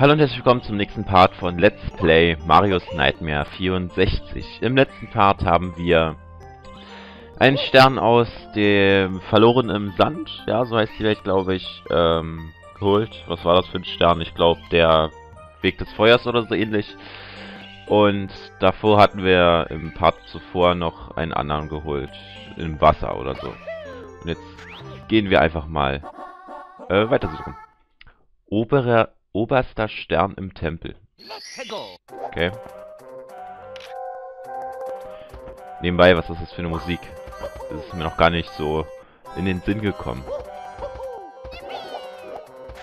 Hallo und herzlich willkommen zum nächsten Part von Let's Play Mario's Nightmare 64. Im letzten Part haben wir einen Stern aus dem Verloren im Sand, ja, so heißt die Welt, glaube ich, ähm, geholt. Was war das für ein Stern? Ich glaube, der Weg des Feuers oder so ähnlich. Und davor hatten wir im Part zuvor noch einen anderen geholt, im Wasser oder so. Und jetzt gehen wir einfach mal äh, weitersuchen. Oberer Oberster Stern im Tempel. Okay. Nebenbei, was ist das für eine Musik? Das ist mir noch gar nicht so in den Sinn gekommen.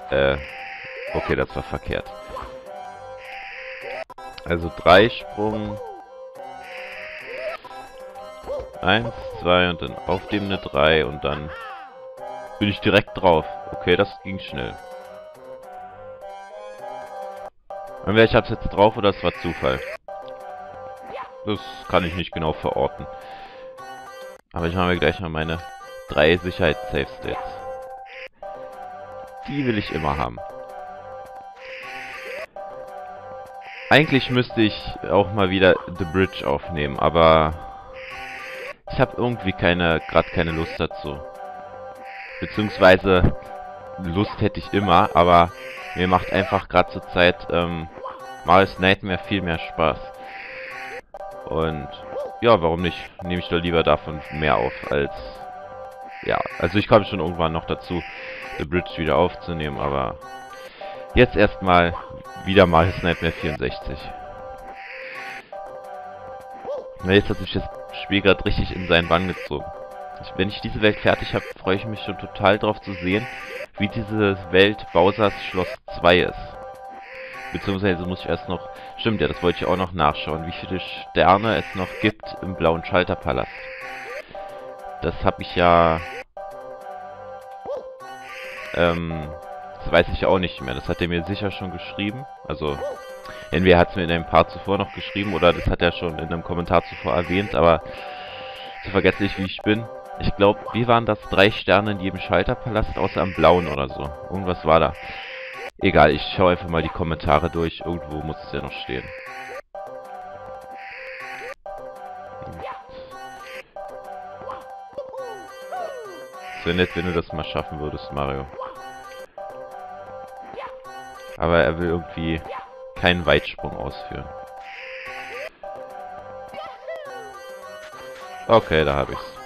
Äh, okay, das war verkehrt. Also drei Sprung. Eins, zwei und dann auf dem eine drei und dann bin ich direkt drauf. Okay, das ging schnell. Entweder ich hab's jetzt drauf oder es war Zufall. Das kann ich nicht genau verorten. Aber ich mache mir gleich mal meine drei Sicherheits-Safe-States. Die will ich immer haben. Eigentlich müsste ich auch mal wieder The Bridge aufnehmen, aber ich habe irgendwie keine, gerade keine Lust dazu. Beziehungsweise Lust hätte ich immer, aber mir macht einfach gerade zur Zeit ähm, Mario's Nightmare viel mehr Spaß. Und ja, warum nicht? Nehme ich doch lieber davon mehr auf als... Ja, also ich komme schon irgendwann noch dazu, The Bridge wieder aufzunehmen, aber jetzt erstmal wieder Mario's Nightmare 64. Na, jetzt hat sich das Spiel gerade richtig in seinen Bann gezogen. wenn ich diese Welt fertig habe, freue ich mich schon total drauf zu sehen, wie diese Welt Bowsers Schloss 2 ist. Beziehungsweise muss ich erst noch... Stimmt ja, das wollte ich auch noch nachschauen, wie viele Sterne es noch gibt im blauen Schalterpalast. Das habe ich ja... Ähm... Das weiß ich auch nicht mehr. Das hat er mir sicher schon geschrieben. Also... Entweder hat es mir in einem Part zuvor noch geschrieben oder das hat er schon in einem Kommentar zuvor erwähnt, aber so vergesslich wie ich bin. Ich glaube, wie waren das? Drei Sterne in jedem Schalterpalast, außer am blauen oder so. Irgendwas war da. Egal, ich schaue einfach mal die Kommentare durch. Irgendwo muss es ja noch stehen. Wäre nett, wenn du das mal schaffen würdest, Mario. Aber er will irgendwie keinen Weitsprung ausführen. Okay, da habe ich's.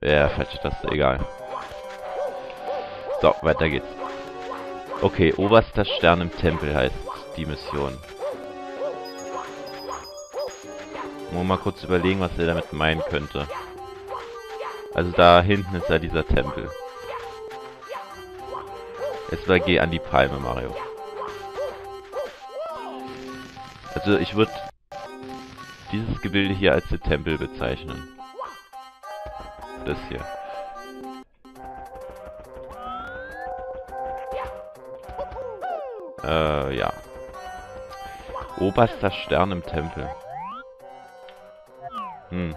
Ja, falsche Taste, egal. So, weiter geht's. Okay, oberster Stern im Tempel heißt die Mission. Muss mal kurz überlegen, was er damit meinen könnte. Also da hinten ist ja dieser Tempel. Jetzt mal geh an die Palme, Mario. Also ich würde dieses Gebilde hier als den Tempel bezeichnen. Das hier. Äh, ja. Oberster Stern im Tempel. Hm.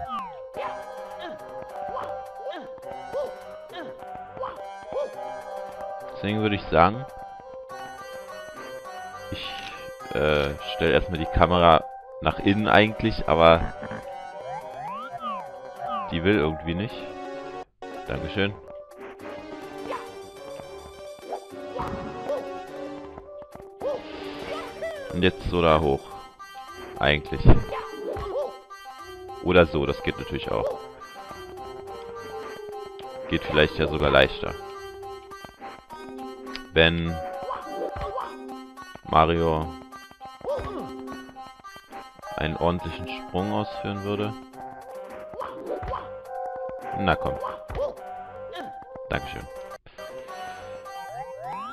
Deswegen würde ich sagen, ich äh, stelle erstmal die Kamera nach innen eigentlich, aber die will irgendwie nicht. Dankeschön. Und jetzt so da hoch. Eigentlich. Oder so, das geht natürlich auch. Geht vielleicht ja sogar leichter. Wenn Mario einen ordentlichen Sprung ausführen würde. Na komm. Dankeschön.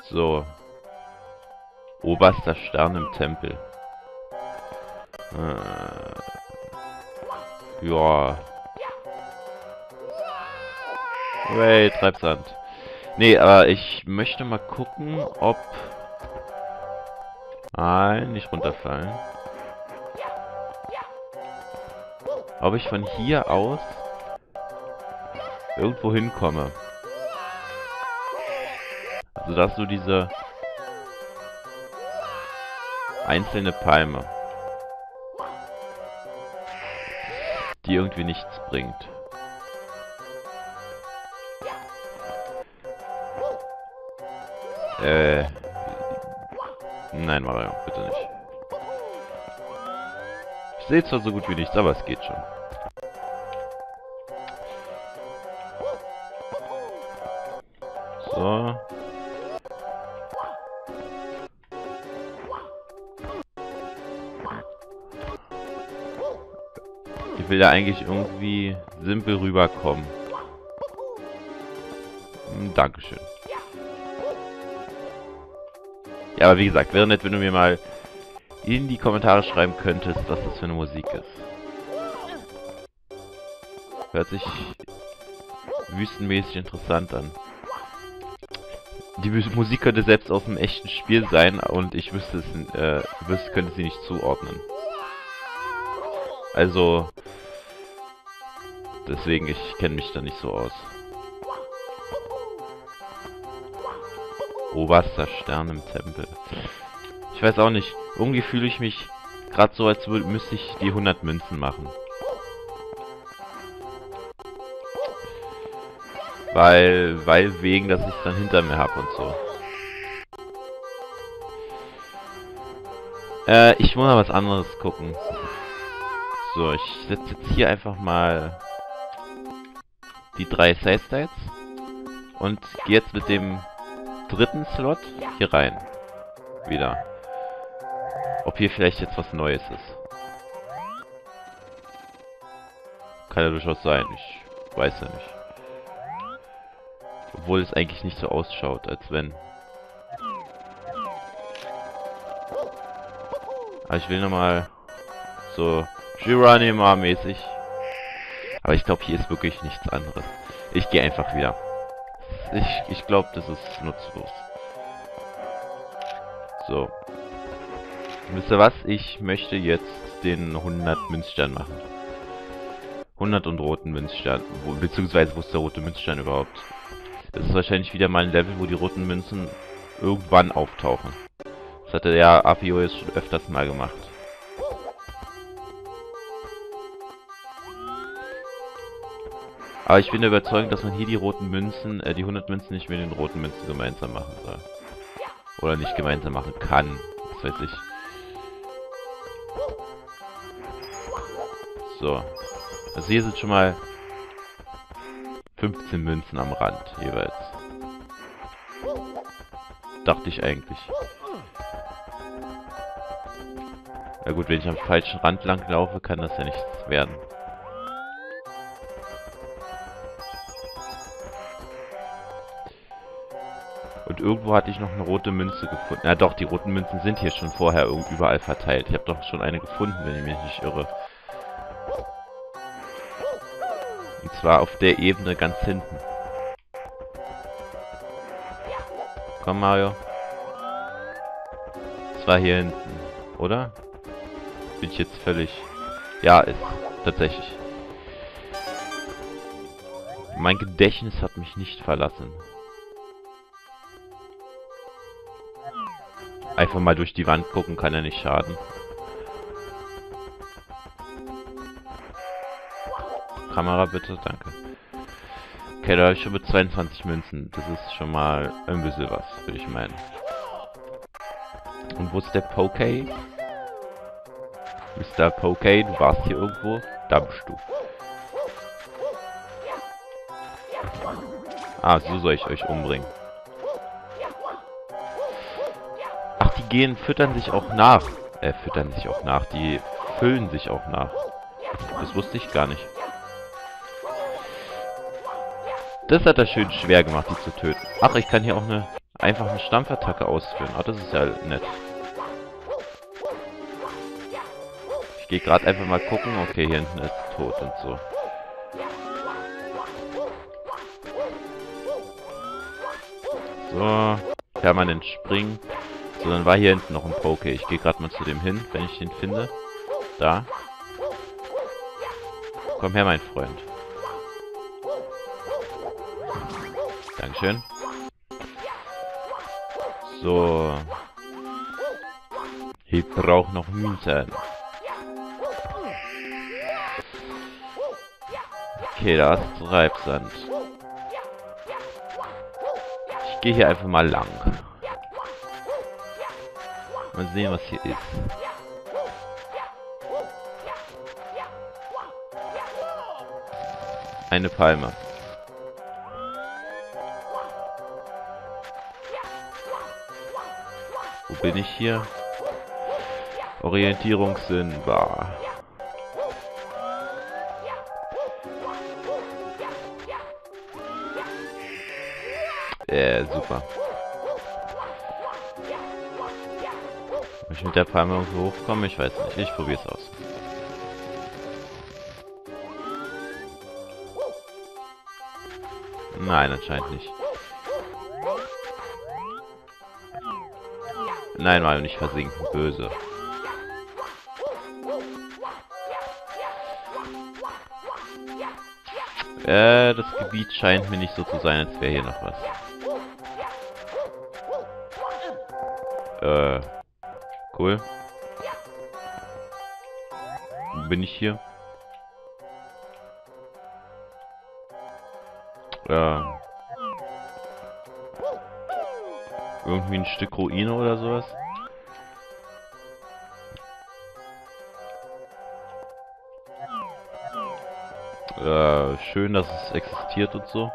So, Oberster Stern im Tempel. Äh, ja. Hey, Treibsand. Nee, aber ich möchte mal gucken, ob... Nein, nicht runterfallen. Ob ich von hier aus irgendwo hinkomme. Also da hast du diese einzelne Palme. Die irgendwie nichts bringt. Äh. Nein, Mario, bitte nicht. Ich sehe zwar so gut wie nichts, aber es geht schon. So. Da eigentlich irgendwie simpel rüberkommen. Hm, Dankeschön. Ja, aber wie gesagt, wäre nett, wenn du mir mal in die Kommentare schreiben könntest, was das für eine Musik ist. Hört sich wüstenmäßig interessant an. Die Musik könnte selbst aus einem echten Spiel sein und ich wüsste es, äh, wüsste, könnte sie nicht zuordnen. Also, deswegen, ich kenne mich da nicht so aus. Oberster Stern im Tempel. Ich weiß auch nicht. Irgendwie fühle ich mich gerade so, als müsste ich die 100 Münzen machen. Weil, weil wegen, dass ich es dann hinter mir habe und so. Äh, ich muss mal was anderes gucken. So, ich setze jetzt hier einfach mal die drei Side States und gehe jetzt mit dem dritten Slot hier rein. Wieder. Ob hier vielleicht jetzt was Neues ist. Kann ja durchaus sein. Ich weiß ja nicht. Obwohl es eigentlich nicht so ausschaut, als wenn. Aber ich will nochmal so Giranima-mäßig. Aber ich glaube, hier ist wirklich nichts anderes. Ich gehe einfach wieder. Ich, ich glaube, das ist nutzlos. So. Wisst ihr was? Ich möchte jetzt den 100 Münzstern machen. 100 und roten Münzstern. Wo, beziehungsweise, wo ist der rote Münzstern überhaupt? Das ist wahrscheinlich wieder mal ein Level, wo die roten Münzen irgendwann auftauchen. Das hatte der APO jetzt schon öfters mal gemacht. Aber ich bin der Überzeugung, dass man hier die roten Münzen, äh, die 100 Münzen nicht mit den roten Münzen gemeinsam machen soll. Oder nicht gemeinsam machen kann. Das weiß ich. So. Also hier sind schon mal 15 Münzen am Rand jeweils. Dachte ich eigentlich. Ja gut, wenn ich am falschen Rand lang laufe, kann das ja nichts werden. Irgendwo hatte ich noch eine rote Münze gefunden. Ja doch, die roten Münzen sind hier schon vorher überall verteilt. Ich habe doch schon eine gefunden, wenn ich mich nicht irre. Und zwar auf der Ebene ganz hinten. Komm, Mario. Das war hier hinten, oder? Bin ich jetzt völlig... Ja, ist tatsächlich. Mein Gedächtnis hat mich nicht verlassen. Einfach mal durch die Wand gucken kann ja nicht schaden. Kamera bitte, danke. Okay, da habe ich schon mit 22 Münzen. Das ist schon mal ein bisschen was, würde ich meinen. Und wo ist der Poke? Mr. Poke, du warst hier irgendwo? Da bist du. Ah, so soll ich euch umbringen. Die gehen, füttern sich auch nach. Äh, füttern sich auch nach. Die füllen sich auch nach. Das wusste ich gar nicht. Das hat er schön schwer gemacht, die zu töten. Ach, ich kann hier auch eine einfach eine Stampfattacke ausführen. Ah, das ist ja nett. Ich gehe gerade einfach mal gucken. Okay, hier hinten ist tot und so. So, permanent springen. So, dann war hier hinten noch ein Poke. Ich gehe gerade mal zu dem hin, wenn ich den finde. Da. Komm her, mein Freund. Dankeschön. So. Ich brauche noch Münzen. Okay, da ist Treibsand. Ich gehe hier einfach mal lang. Mal sehen, was hier ist. Eine Palme. Wo bin ich hier? Orientierungssinn war. Äh, super. Ob ich mit der Palme irgendwo hochkomme? Ich weiß nicht. Ich probiere es aus. Nein, anscheinend nicht. Nein, mal nicht versinken. Böse. Äh, das Gebiet scheint mir nicht so zu sein, als wäre hier noch was. Äh, cool. Bin ich hier? Äh, irgendwie ein Stück Ruine oder sowas? Äh, schön, dass es existiert und so.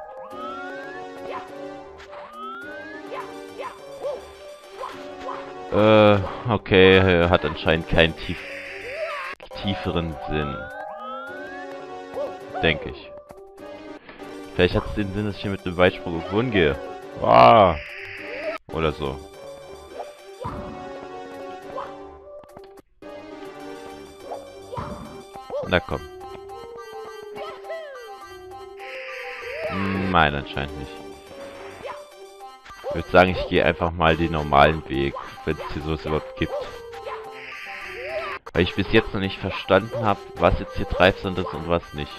Äh, okay, hat anscheinend keinen tief tieferen Sinn. Denke ich. Vielleicht hat es den Sinn, dass ich hier mit dem Weitsprung gewonnen gehe. Ah. Oder so. Na komm. Nein, anscheinend nicht. Ich würde sagen, ich gehe einfach mal den normalen Weg, wenn es hier sowas überhaupt gibt. Weil ich bis jetzt noch nicht verstanden habe, was jetzt hier Treibsand ist und was nicht.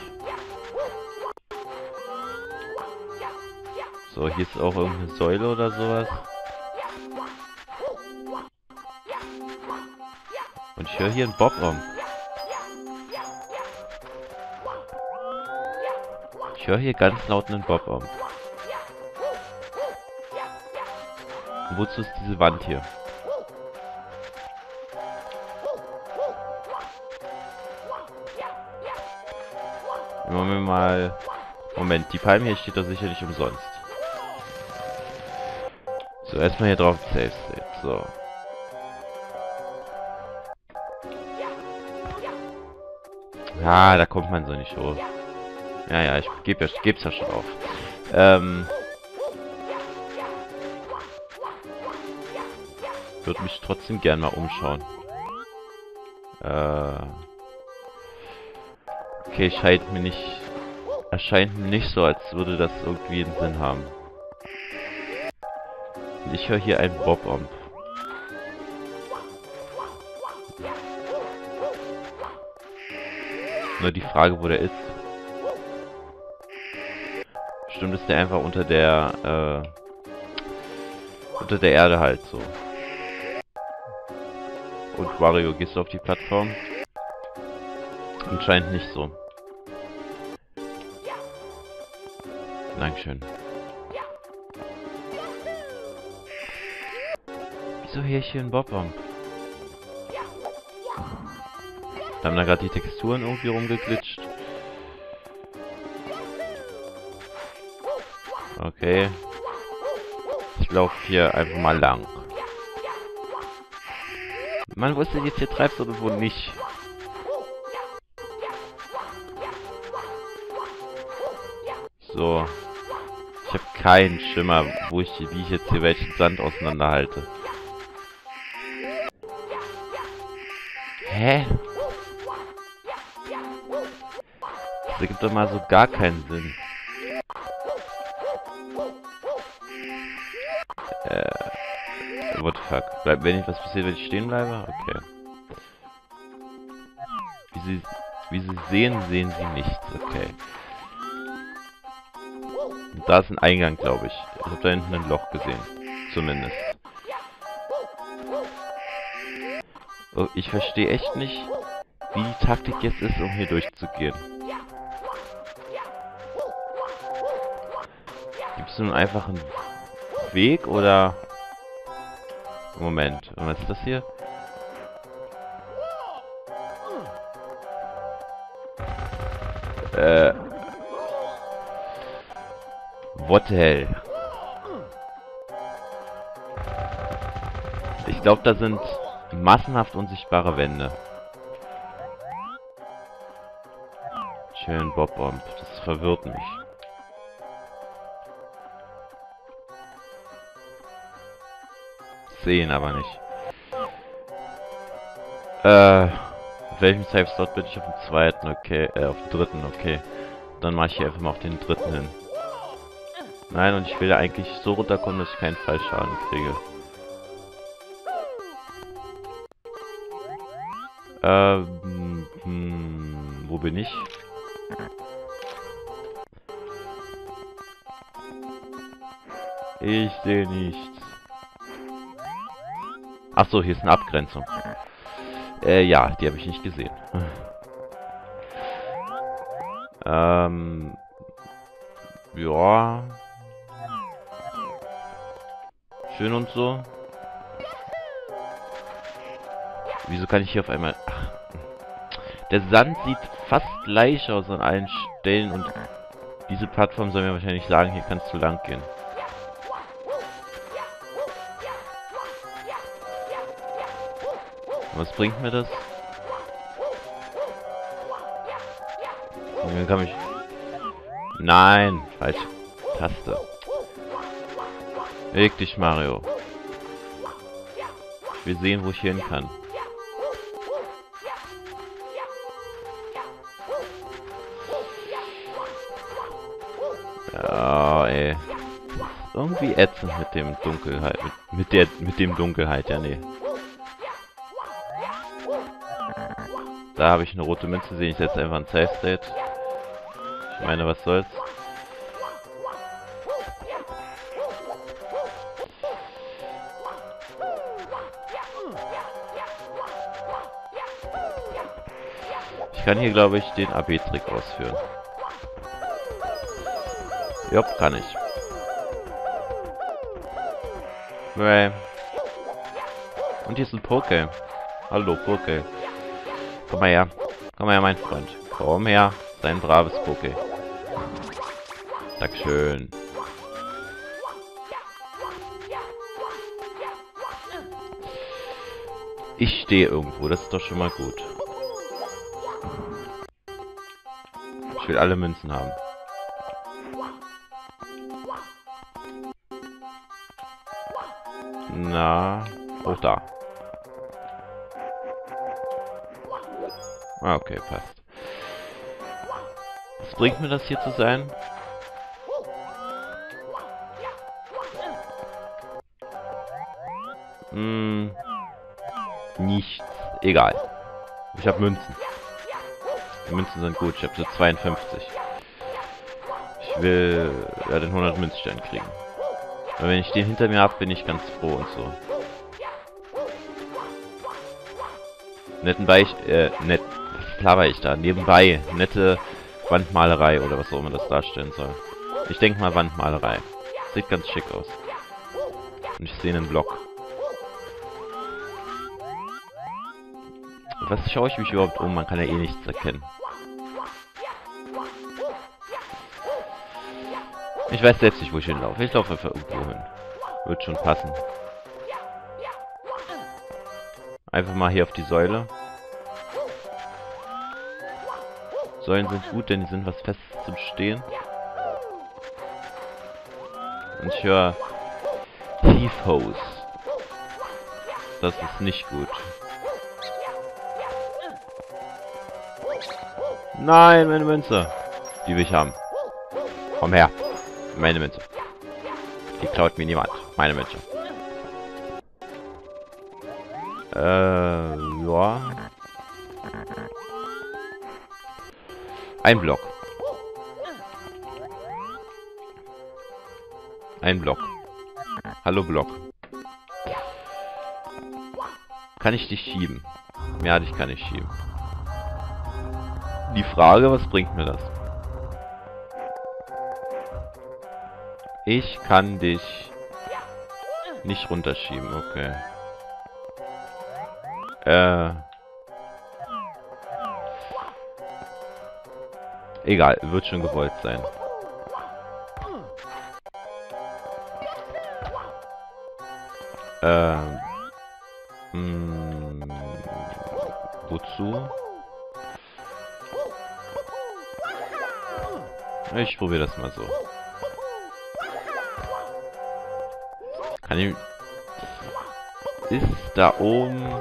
So, hier ist auch irgendeine Säule oder sowas. Und ich höre hier einen Bob-Romp. Ich höre hier ganz laut einen Bob um. Wozu ist diese Wand hier? Machen wir mal... Moment, die Palme hier steht doch sicher nicht umsonst. So, erstmal hier drauf Safe State. So. Ah, da kommt man so nicht hoch. Ja, ja, ich gebe ja, geb's ja schon auf. Ähm. Würde mich trotzdem gern mal umschauen. Äh. Okay, scheint mir nicht... Erscheint mir nicht so, als würde das irgendwie einen Sinn haben. Und ich höre hier einen Bob-Omb. Nur die Frage, wo der ist. Bestimmt ist der einfach unter der, äh, unter der Erde halt so. Und Wario, gehst du auf die Plattform? Anscheinend nicht so. Dankeschön. Wieso einen Bob-Bomb? Da haben da gerade die Texturen irgendwie rumgeglitscht. Okay. Ich laufe hier einfach mal lang. Man, denn jetzt hier treibst oder wo nicht? So. Keinen Schimmer, wo ich, wie ich jetzt hier welchen Sand auseinanderhalte. Hä? Das ergibt doch mal so gar keinen Sinn. Äh. What the fuck? Bleib, wenn ich was passiert, wenn ich stehen bleibe? Okay. Wie sie, wie sie sehen, sehen sie nichts. Okay. Da ist ein Eingang, glaube ich. Ich habe da hinten ein Loch gesehen. Zumindest. Oh, ich verstehe echt nicht, wie die Taktik jetzt ist, um hier durchzugehen. Gibt es nun einfach einen Weg oder... Moment, was ist das hier? Äh... What the hell? Ich glaube, da sind massenhaft unsichtbare Wände. Schön Bob-Bomb. Das verwirrt mich. Sehen aber nicht. Äh, welchem Safe-Slot bin ich auf dem zweiten? Okay, äh, auf dem dritten, okay. Dann mache ich hier einfach mal auf den dritten hin. Nein, und ich will ja eigentlich so runterkommen, dass ich keinen Fallschaden kriege. Ähm, hm, wo bin ich? Ich sehe nichts. Achso, hier ist eine Abgrenzung. Äh, ja, die habe ich nicht gesehen. ähm, ja. Schön und so. Wieso kann ich hier auf einmal... Ach. Der Sand sieht fast gleich aus an allen Stellen und diese Plattform soll mir wahrscheinlich sagen, hier kannst du lang gehen. Was bringt mir das? Dann kann ich... Nein, falsche Taste. Weg dich, Mario. Will sehen, wo ich hin kann. Ja, ey. Irgendwie ätzend mit dem Dunkelheit. Mit, mit der mit dem Dunkelheit, ja nee. Da habe ich eine rote Münze, sehe ich jetzt einfach ein Safe State. Ich meine, was soll's. Kann hier, glaube ich, den AB-Trick ausführen. Jopp, kann ich. Nee. Und hier ist ein Poke. Hallo, Poke. Komm mal her. Komm mal her, mein Freund. Komm her. Sein braves Poke. Dankeschön. Ich stehe irgendwo, das ist doch schon mal gut. Ich will alle Münzen haben. Na, auch da. Ah, okay, passt. Was bringt mir das hier zu sein? Hm. Nichts. Egal. Ich habe Münzen. Die Münzen sind gut. Ich habe so 52. Ich will ja, den 100 Münzstern kriegen. Weil wenn ich den hinter mir habe, bin ich ganz froh und so. Nebenbei, äh, net, was laber ich da? Nebenbei, nette Wandmalerei oder was auch immer das darstellen soll. Ich denke mal Wandmalerei. Sieht ganz schick aus. Und ich sehe einen Block. Was schaue ich mich überhaupt um? Man kann ja eh nichts erkennen. Ich weiß selbst nicht, wo ich hinlaufe. Ich laufe einfach irgendwo hin. Wird schon passen. Einfach mal hier auf die Säule. Säulen sind gut, denn die sind was Festes zum Stehen. Und ich höre Thief Hose. Das ist nicht gut. Nein, meine Münze. Die will ich haben. Komm her. Meine Münze. Die klaut mir niemand. Meine Münze. Äh, ja. Ein Block. Ein Block. Hallo Block. Kann ich dich schieben? Ja, dich kann ich schieben. Die Frage, was bringt mir das? Ich kann dich nicht runterschieben, okay. Äh. Egal, wird schon gewollt sein. Ähm. Ich probiere das mal so. Kann ich... Ist da oben...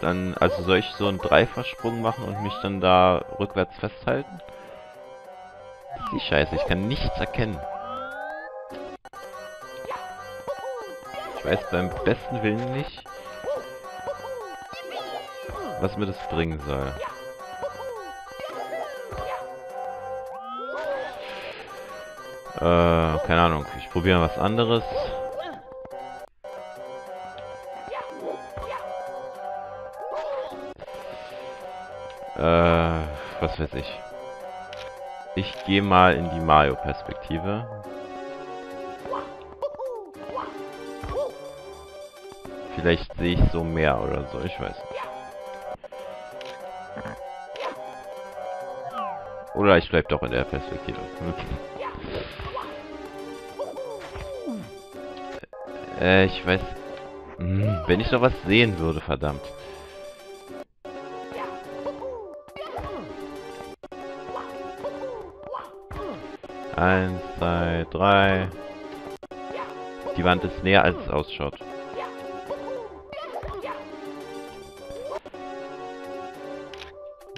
Dann, also soll ich so einen Dreiversprung machen und mich dann da rückwärts festhalten? Die Scheiße, ich kann nichts erkennen. Ich weiß beim besten Willen nicht, was mir das bringen soll. Äh, keine Ahnung. Ich probiere was anderes. Äh, was weiß ich. Ich gehe mal in die Mario-Perspektive. Vielleicht sehe ich so mehr oder so, ich weiß nicht. Oder ich bleib doch in der Perspektive. äh, ich weiß... Hm, wenn ich doch was sehen würde, verdammt. Eins, zwei, drei. Die Wand ist näher, als es ausschaut.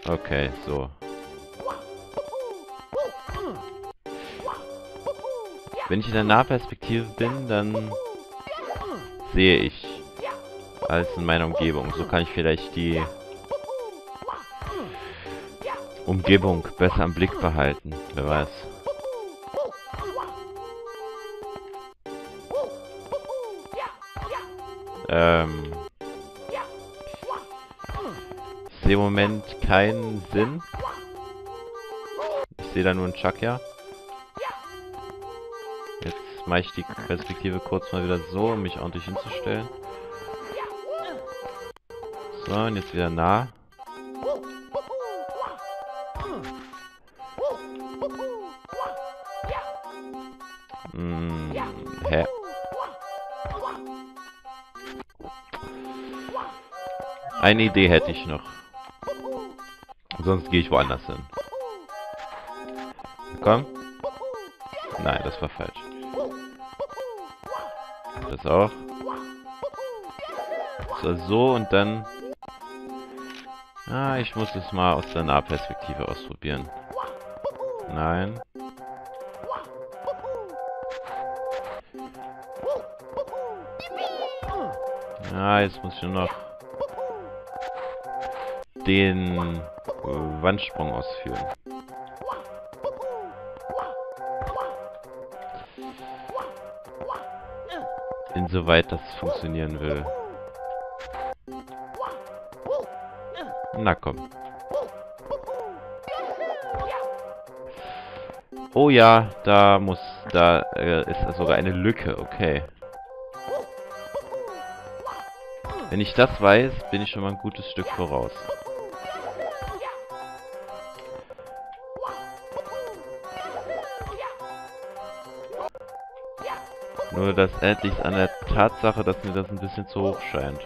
Okay, so. Wenn ich in der Nahperspektive bin, dann sehe ich alles in meiner Umgebung. So kann ich vielleicht die Umgebung besser im Blick behalten. Wer weiß. Ähm. Ich sehe im Moment keinen Sinn. Ich sehe da nur einen Chakya. Mache ich die Perspektive kurz mal wieder so, um mich ordentlich hinzustellen. So, und jetzt wieder nah. Hm, hä? Eine Idee hätte ich noch. Sonst gehe ich woanders hin. Komm. Nein, das war falsch. Das auch. So, so und dann... Ah, ich muss es mal aus der Nahperspektive ausprobieren. Nein. Ah, jetzt muss ich nur noch den Wandsprung ausführen. Insoweit das funktionieren will. Na komm. Oh ja, da muss, da äh, ist sogar eine Lücke, okay. Wenn ich das weiß, bin ich schon mal ein gutes Stück voraus. Nur das endlich an der Tatsache, dass mir das ein bisschen zu hoch scheint.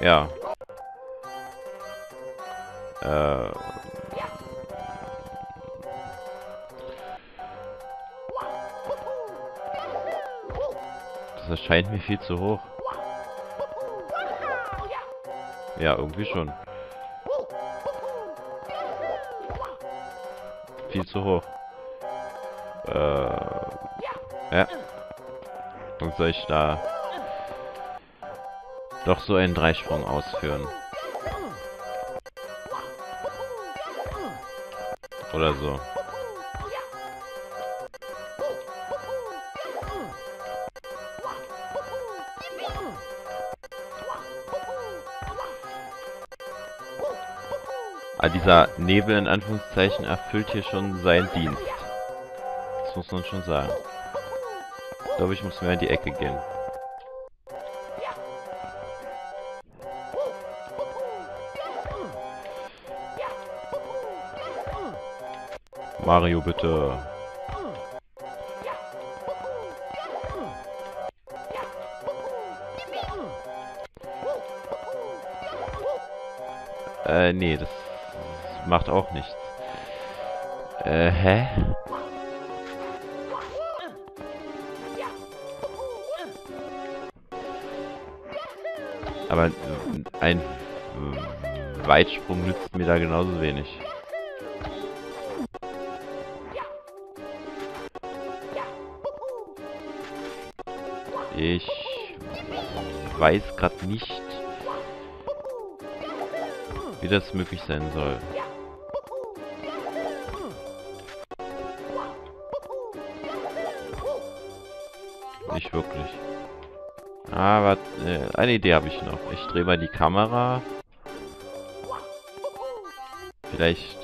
Ja. Äh. Das erscheint mir viel zu hoch. Ja, irgendwie schon. Viel zu hoch. Äh. Ja. Dann soll ich da doch so einen Dreisprung ausführen? Oder so. Ah, dieser Nebel in Anführungszeichen erfüllt hier schon seinen Dienst. Das muss man schon sagen. Ich glaube, ich muss mehr in die Ecke gehen. Mario, bitte. Äh, nee, das macht auch nichts. Äh, hä? Aber ein Weitsprung nützt mir da genauso wenig. Ich weiß gerade nicht, wie das möglich sein soll. Nicht wirklich. Aber äh, eine Idee habe ich noch. Ich drehe mal die Kamera. Vielleicht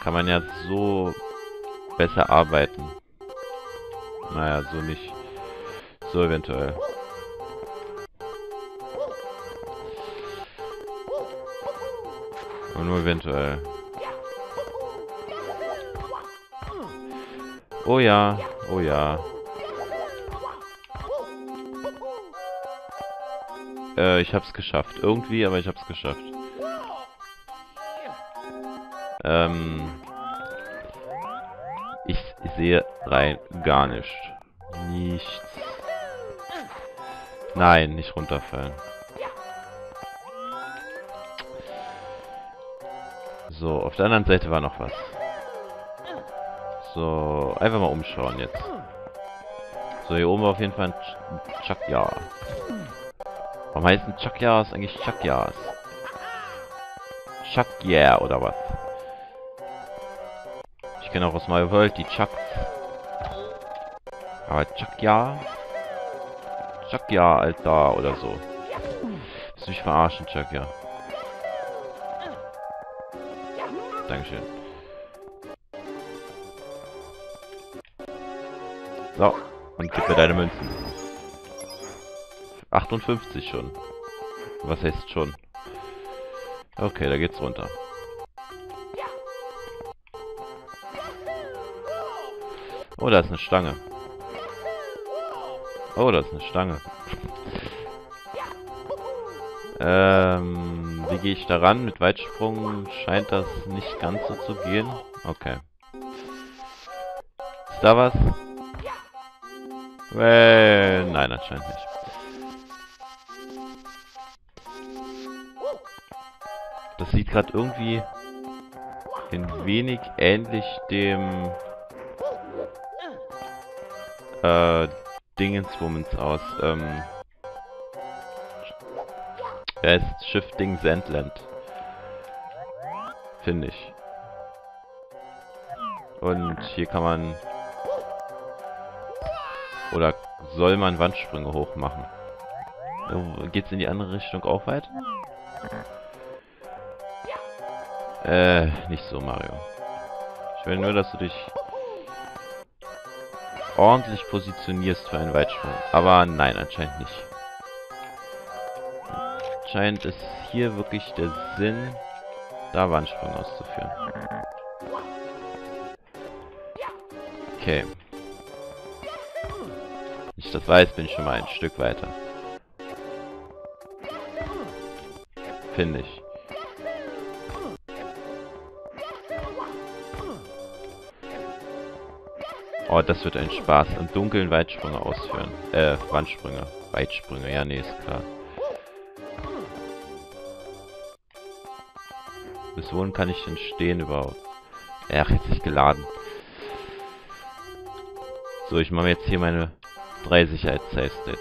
kann man ja so besser arbeiten. Naja, so nicht. So eventuell. Und nur eventuell. Oh ja, oh ja. Äh, ich hab's geschafft. Irgendwie, aber ich hab's geschafft. Ähm... Ich sehe rein gar nichts. Nichts. Nein, nicht runterfallen. So, auf der anderen Seite war noch was. So, einfach mal umschauen jetzt. So, hier oben war auf jeden Fall ein Ch Chakya. Warum heißt ein Chakyas eigentlich Chakyas? Chakya oder was? Ich kenne auch aus Mario World die Chucks. Aber Chakya? Chakya, Alter, oder so. Willst mich verarschen, Chakya? Dankeschön. So, und gib mir deine Münzen. 58 schon. Was heißt schon? Okay, da geht's runter. Oh, da ist eine Stange. Oh, da ist eine Stange. ähm, wie gehe ich daran? Mit Weitsprung scheint das nicht ganz so zu gehen. Okay. Ist da was? Well, nein, anscheinend nicht. Das sieht gerade irgendwie ein wenig ähnlich dem äh, Dingenswomens aus. Ähm, er ist Shifting Sandland. Finde ich. Und hier kann man... Oder soll man Wandsprünge hoch machen? Geht's in die andere Richtung auch weit? Äh, nicht so, Mario. Ich will nur, dass du dich ordentlich positionierst für einen Weitsprung. Aber nein, anscheinend nicht. Anscheinend ist hier wirklich der Sinn, da Wandsprung auszuführen. Okay. Wenn ich das weiß, bin ich schon mal ein Stück weiter. Finde ich. Oh, das wird ein Spaß. Im Dunkeln Weitsprünge ausführen. Äh, Wandsprünge. Weitsprünge, ja, nee, ist klar. Bis wohin kann ich denn stehen überhaupt? Ach, jetzt nicht geladen. So, ich mache jetzt hier meine drei Sicherheits-Save-States.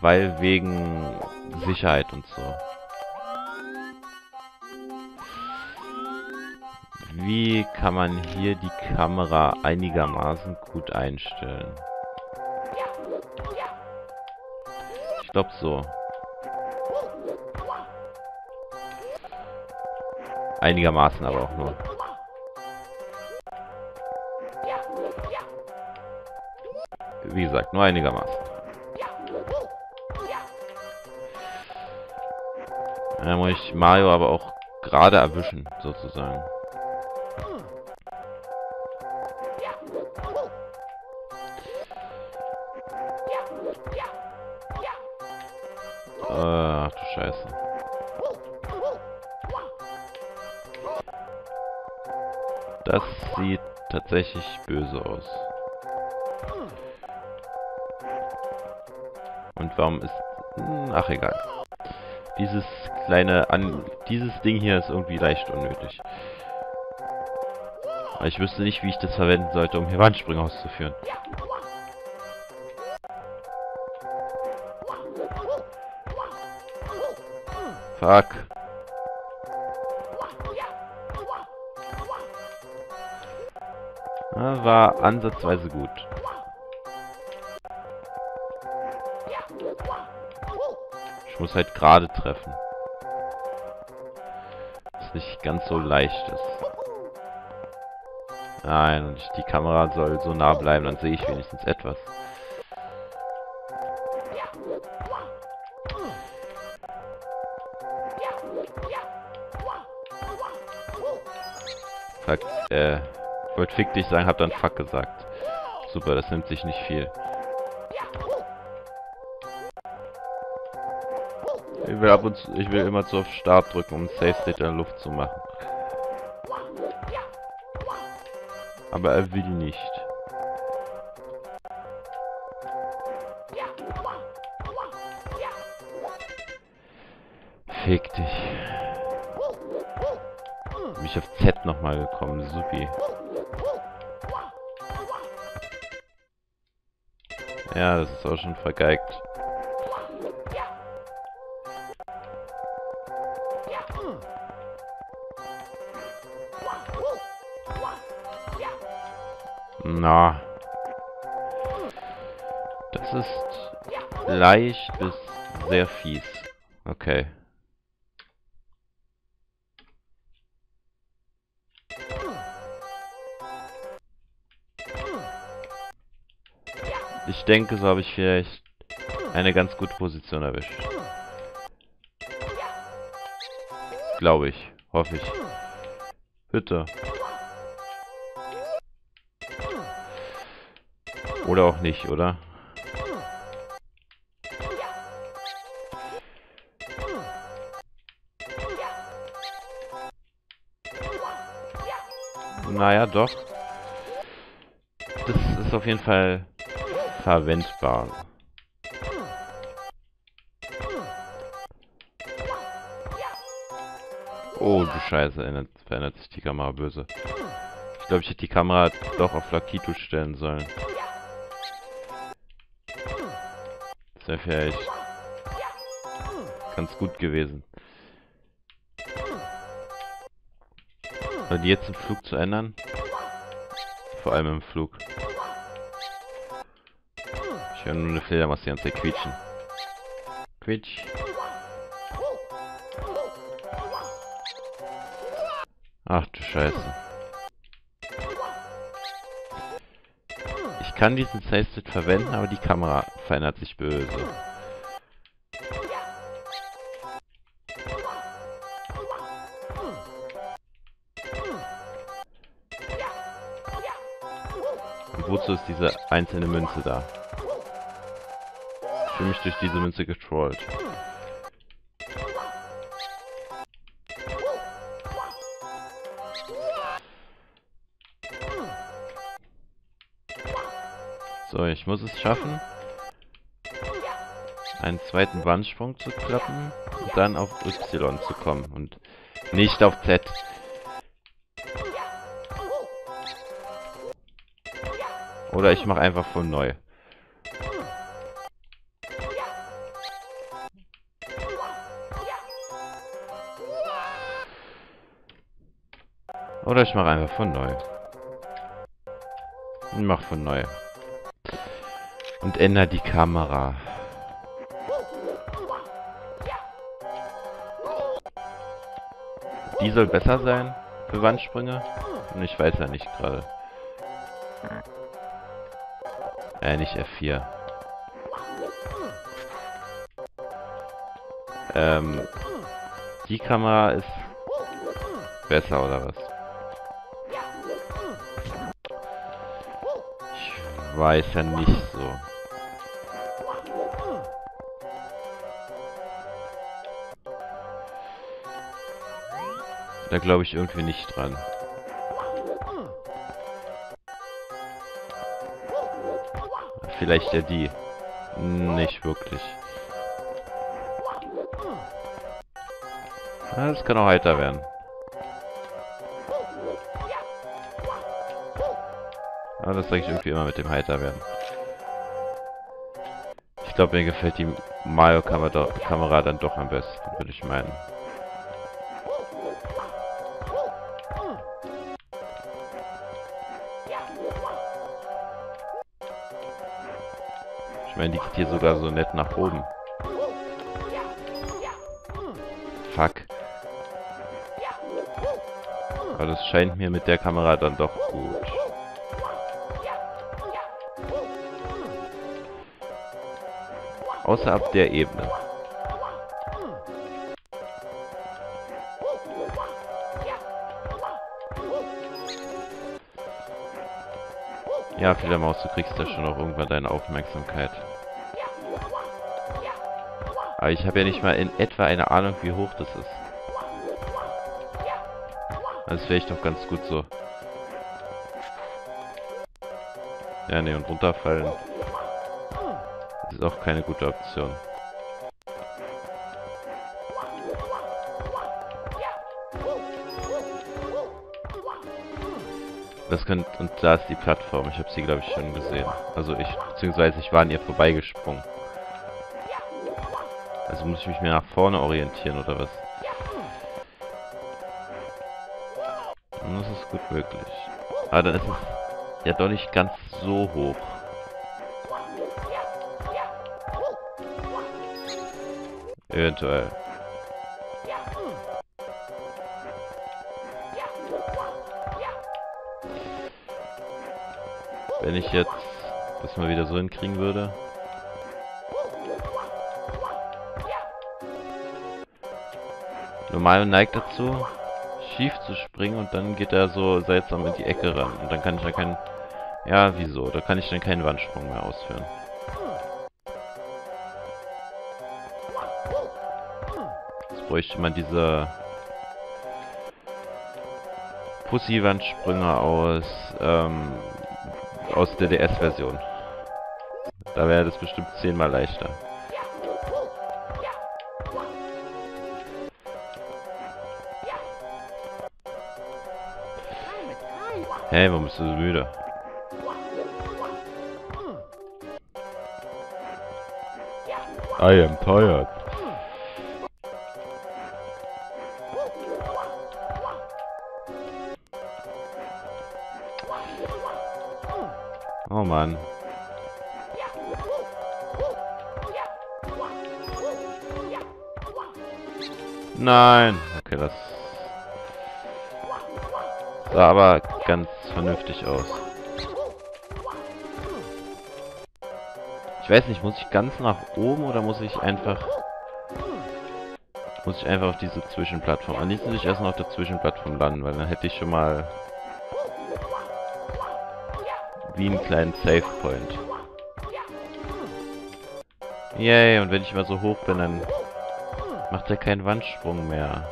Weil wegen Sicherheit und so. Wie kann man hier die Kamera einigermaßen gut einstellen? Ich glaube so. Einigermaßen aber auch nur. Wie gesagt, nur einigermaßen. Da muss ich Mario aber auch gerade erwischen, sozusagen. Ach du Scheiße. Das sieht tatsächlich böse aus. Und warum ist... Hm, ach, egal. Dieses kleine... An dieses Ding hier ist irgendwie leicht unnötig. Aber ich wüsste nicht, wie ich das verwenden sollte, um hier Wandsprünge auszuführen. Fuck. Ja, war ansatzweise gut. Ich muss halt gerade treffen. Was nicht ganz so leicht ist. Nein, und die Kamera soll so nah bleiben, dann sehe ich wenigstens etwas. Fuck, äh, wollte fick dich sagen, hab dann fuck gesagt. Super, das nimmt sich nicht viel. Ich will ab und zu, ich will immer zu auf Start drücken, um Safe State in der Luft zu machen. Aber er will nicht. Fick dich. Bin ich auf Z nochmal gekommen, supi. Ja, das ist auch schon vergeigt. Leicht bis sehr fies. Okay. Ich denke, so habe ich vielleicht eine ganz gute Position erwischt. Glaube ich. Hoffe ich. Bitte. Oder auch nicht, oder? Naja, doch. Das ist auf jeden Fall verwendbar. Oh, du Scheiße, ändert, verändert sich die Kamera böse. Ich glaube, ich hätte die Kamera doch auf Lakito stellen sollen. Das wäre vielleicht ganz gut gewesen. Die jetzt im Flug zu ändern? Vor allem im Flug. Ich höre nur eine Fledermaus die ganze Zeit quietschen. Quietsch. Ach du Scheiße. Ich kann diesen Save verwenden, aber die Kamera verändert sich böse. Wozu ist diese einzelne Münze da? Ich fühle mich durch diese Münze getrollt. So, ich muss es schaffen, einen zweiten Wandsprung zu klappen und dann auf Y zu kommen und nicht auf Z. Oder ich mache einfach von neu. Oder ich mache einfach von neu. Ich mach von neu. Und ändere die Kamera. Die soll besser sein für Wandsprünge? Und ich weiß ja nicht gerade. Äh, nicht F4. Ähm, die Kamera ist besser, oder was? Ich weiß ja nicht so. Da glaube ich irgendwie nicht dran. Vielleicht ja die. Nicht wirklich. Das kann auch heiter werden. Aber das sage ich irgendwie immer mit dem heiter werden. Ich glaube, mir gefällt die Mario-Kamera dann doch am besten, würde ich meinen. Meine, die geht hier sogar so nett nach oben. Fuck. Aber das scheint mir mit der Kamera dann doch gut. Außer ab der Ebene. Ja, Fledermaus, du kriegst ja schon auch irgendwann deine Aufmerksamkeit. Aber ich habe ja nicht mal in etwa eine Ahnung, wie hoch das ist. Das wäre ich doch ganz gut so. Ja, ne, und runterfallen. Das ist auch keine gute Option. Das könnte, und da ist die Plattform. Ich habe sie, glaube ich, schon gesehen. Also ich, beziehungsweise ich war an ihr vorbeigesprungen. Also muss ich mich mehr nach vorne orientieren, oder was? Das ist gut möglich. Aber dann ist es ja doch nicht ganz so hoch. Eventuell. Wenn ich jetzt das mal wieder so hinkriegen würde. Normal neigt dazu, schief zu springen und dann geht er so seltsam in die Ecke ran. Und dann kann ich dann keinen... Ja, wieso? Da kann ich dann keinen Wandsprung mehr ausführen. Jetzt bräuchte man diese Pussy-Wandsprünge aus ähm, aus der DS-Version. Da wäre das bestimmt zehnmal leichter. Hey, warum bist du so müde? I am tired. Nein. Okay, das sah aber ganz vernünftig aus. Ich weiß nicht, muss ich ganz nach oben oder muss ich einfach... Muss ich einfach auf diese Zwischenplattform... Am liebsten ich erstmal auf der Zwischenplattform landen, weil dann hätte ich schon mal wie einen kleinen Save Point. Yay, und wenn ich mal so hoch bin, dann macht er keinen Wandsprung mehr.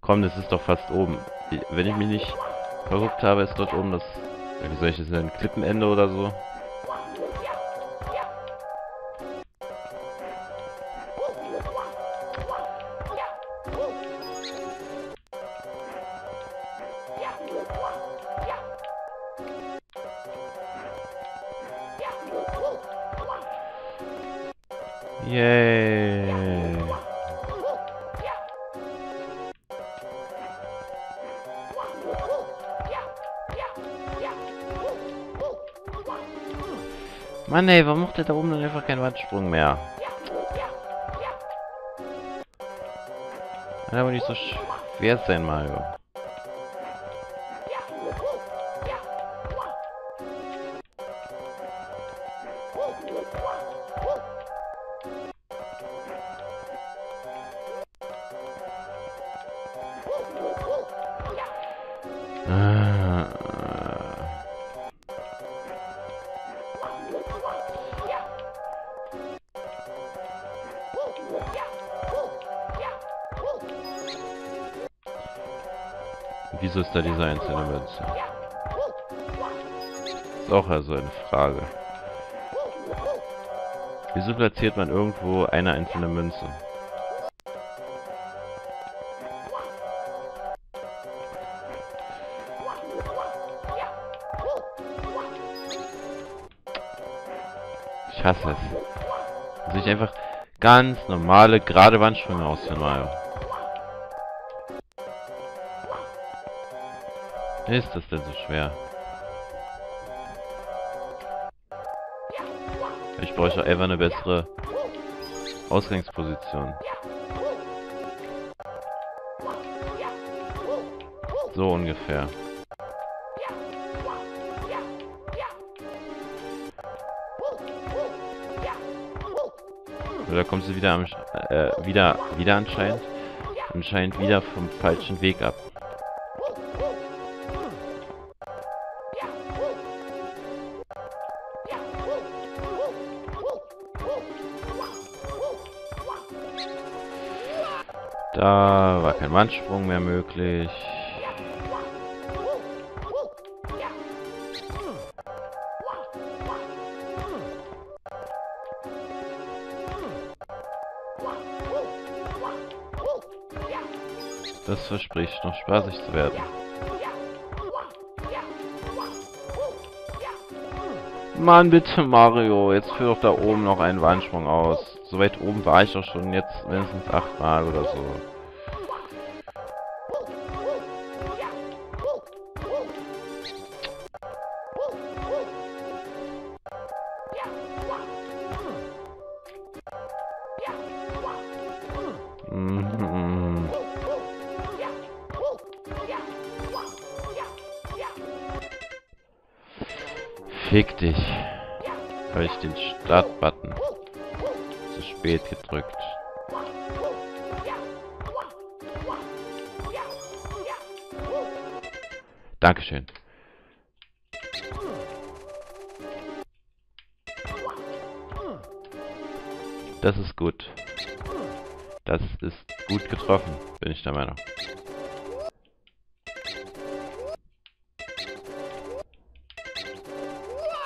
Komm, das ist doch fast oben. Wenn ich mich nicht verrückt habe, ist dort oben das... Wie soll ich das nennen? Klippenende oder so? Mann ey, warum macht der da oben dann einfach keinen Wandsprung mehr? Kann aber nicht so schwer sein, Mario. Da diese einzelne Münze? Ist auch also eine Frage. Wieso platziert man irgendwo eine einzelne Münze? Ich hasse es. Dass ich einfach ganz normale, gerade Wandsprünge ausführen, Mario. Ist das denn so schwer? Ich bräuchte einfach eine bessere Ausgangsposition. So ungefähr. Da kommt sie wieder am, äh, wieder, wieder anscheinend. Anscheinend wieder vom falschen Weg ab. Wandsprung mehr möglich. Das verspricht noch spaßig zu werden. Mann, bitte Mario, jetzt führ doch da oben noch einen Wandsprung aus. So weit oben war ich doch schon jetzt mindestens achtmal oder so. Dich. Habe ich den Startbutton zu spät gedrückt. Dankeschön. Das ist gut. Das ist gut getroffen, bin ich der Meinung.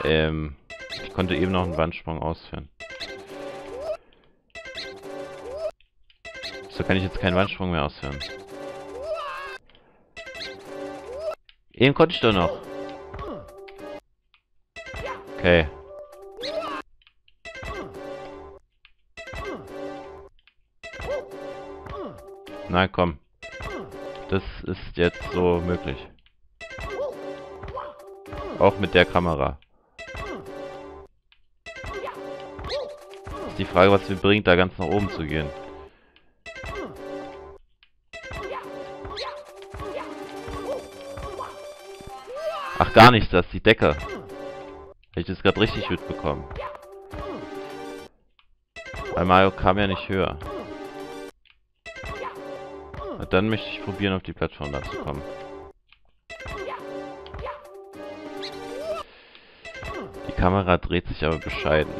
Ähm, ich konnte eben noch einen Wandsprung ausführen. So kann ich jetzt keinen Wandsprung mehr ausführen. Eben konnte ich doch noch. Okay. Na komm. Das ist jetzt so möglich. Auch mit der Kamera. Die Frage, was mir bringt, da ganz nach oben zu gehen. Ach, gar nichts, das ist die Decke. Hätte ich das gerade richtig mitbekommen. Weil Mario kam ja nicht höher. Und dann möchte ich probieren, auf die Plattform da zu kommen. Die Kamera dreht sich aber bescheiden.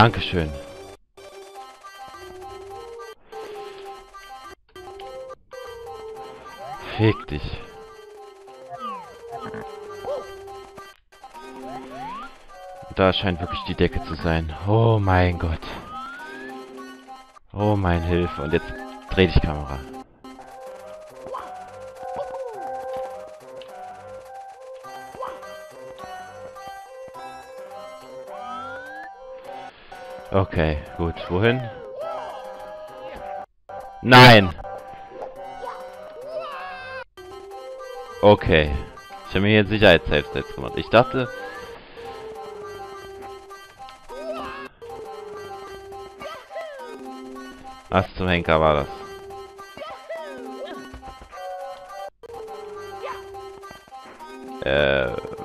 Dankeschön. Fick dich. Da scheint wirklich die Decke zu sein. Oh mein Gott. Oh mein Hilfe. Und jetzt dreh dich Kamera. Okay, gut. Wohin? Nein! Okay. Ich habe mir hier Sicherheits-Safe-Sets gemacht. Ich dachte... Was zum Henker war das? Äh...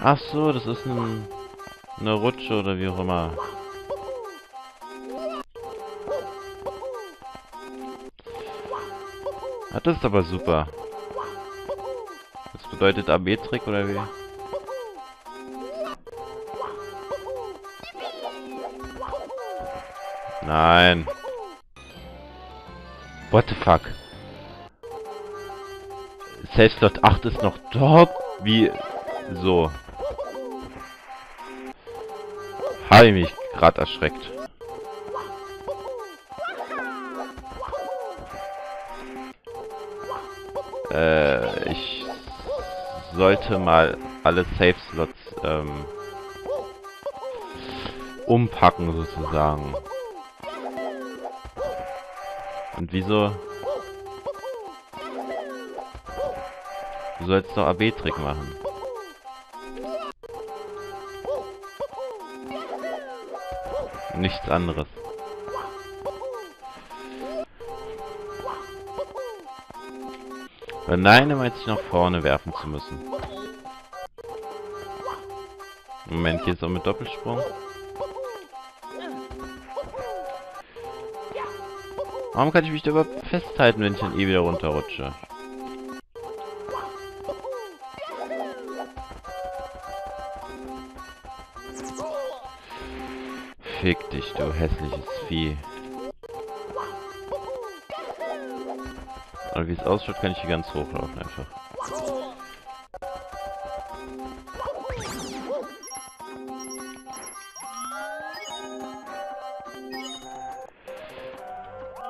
Ach so, das ist ein, eine Rutsche oder wie auch immer. Ah, das ist aber super. Das bedeutet AB-Trick oder wie? Nein. What the fuck? Safe Slot 8 ist noch dort? Wie? So. Habe ich mich gerade erschreckt. Äh, ich sollte mal alle Safe Slots ähm, umpacken sozusagen. Und wieso? Du sollst doch AB-Trick machen. Nichts anderes. Nein, er meint sich nach vorne werfen zu müssen. Moment, geht's auch mit Doppelsprung? Warum kann ich mich da überhaupt festhalten, wenn ich dann eh wieder runterrutsche? Dich, du hässliches Vieh. Aber wie es ausschaut, kann ich hier ganz hochlaufen einfach.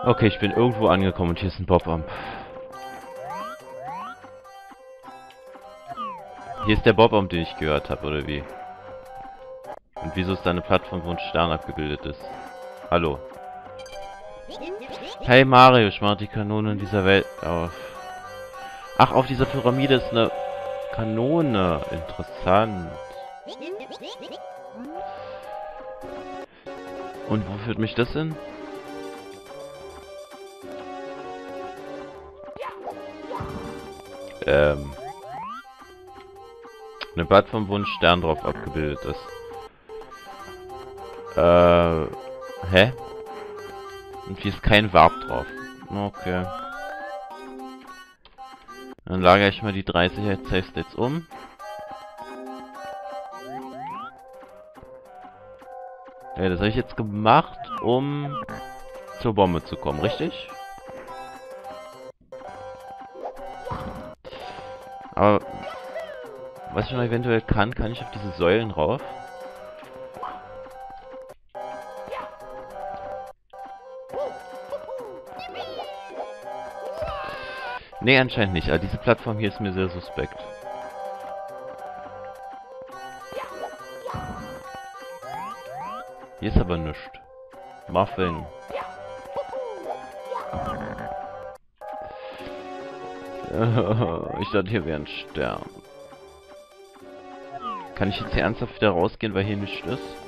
Okay, ich bin irgendwo angekommen und hier ist ein Bob-Amp. Hier ist der Bob-Amp, den ich gehört habe, oder wie? Wieso ist da eine Plattform, wo Stern abgebildet ist? Hallo. Hey Mario, ich mach die Kanone in dieser Welt auf. Ach, auf dieser Pyramide ist eine Kanone. Interessant. Und wo führt mich das hin? Ähm. Eine Plattform, wo ein Stern drauf abgebildet ist. Äh. Hä? Und hier ist kein Warp drauf. Okay. Dann lagere ich mal die drei Sicherheits-Safe-States um. Ja, das habe ich jetzt gemacht, um zur Bombe zu kommen, richtig? Aber was ich noch eventuell kann, kann ich auf diese Säulen rauf. Nee, anscheinend nicht. Aber diese Plattform hier ist mir sehr suspekt. Hier ist aber nichts. Muffin. ich dachte, hier wäre ein Stern. Kann ich jetzt hier ernsthaft wieder rausgehen, weil hier nichts ist?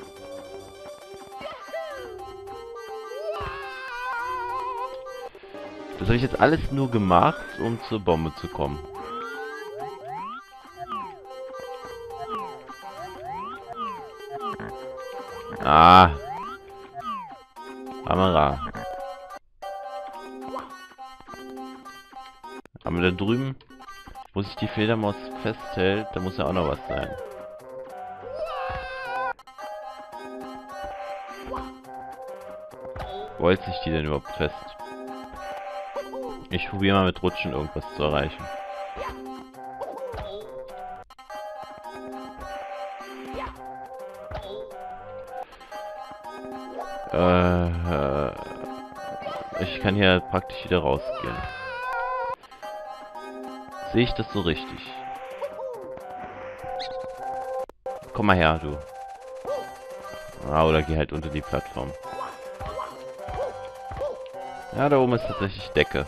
Habe ich jetzt alles nur gemacht, um zur Bombe zu kommen. Ah. Kamera. Aber da drüben, wo sich die Fledermaus festhält, da muss ja auch noch was sein. Wo hält sich die denn überhaupt fest? Ich probiere mal mit Rutschen irgendwas zu erreichen. Äh, ich kann hier praktisch wieder rausgehen. Sehe ich das so richtig? Komm mal her, du. Ah, oder geh halt unter die Plattform. Ja, da oben ist tatsächlich Decke.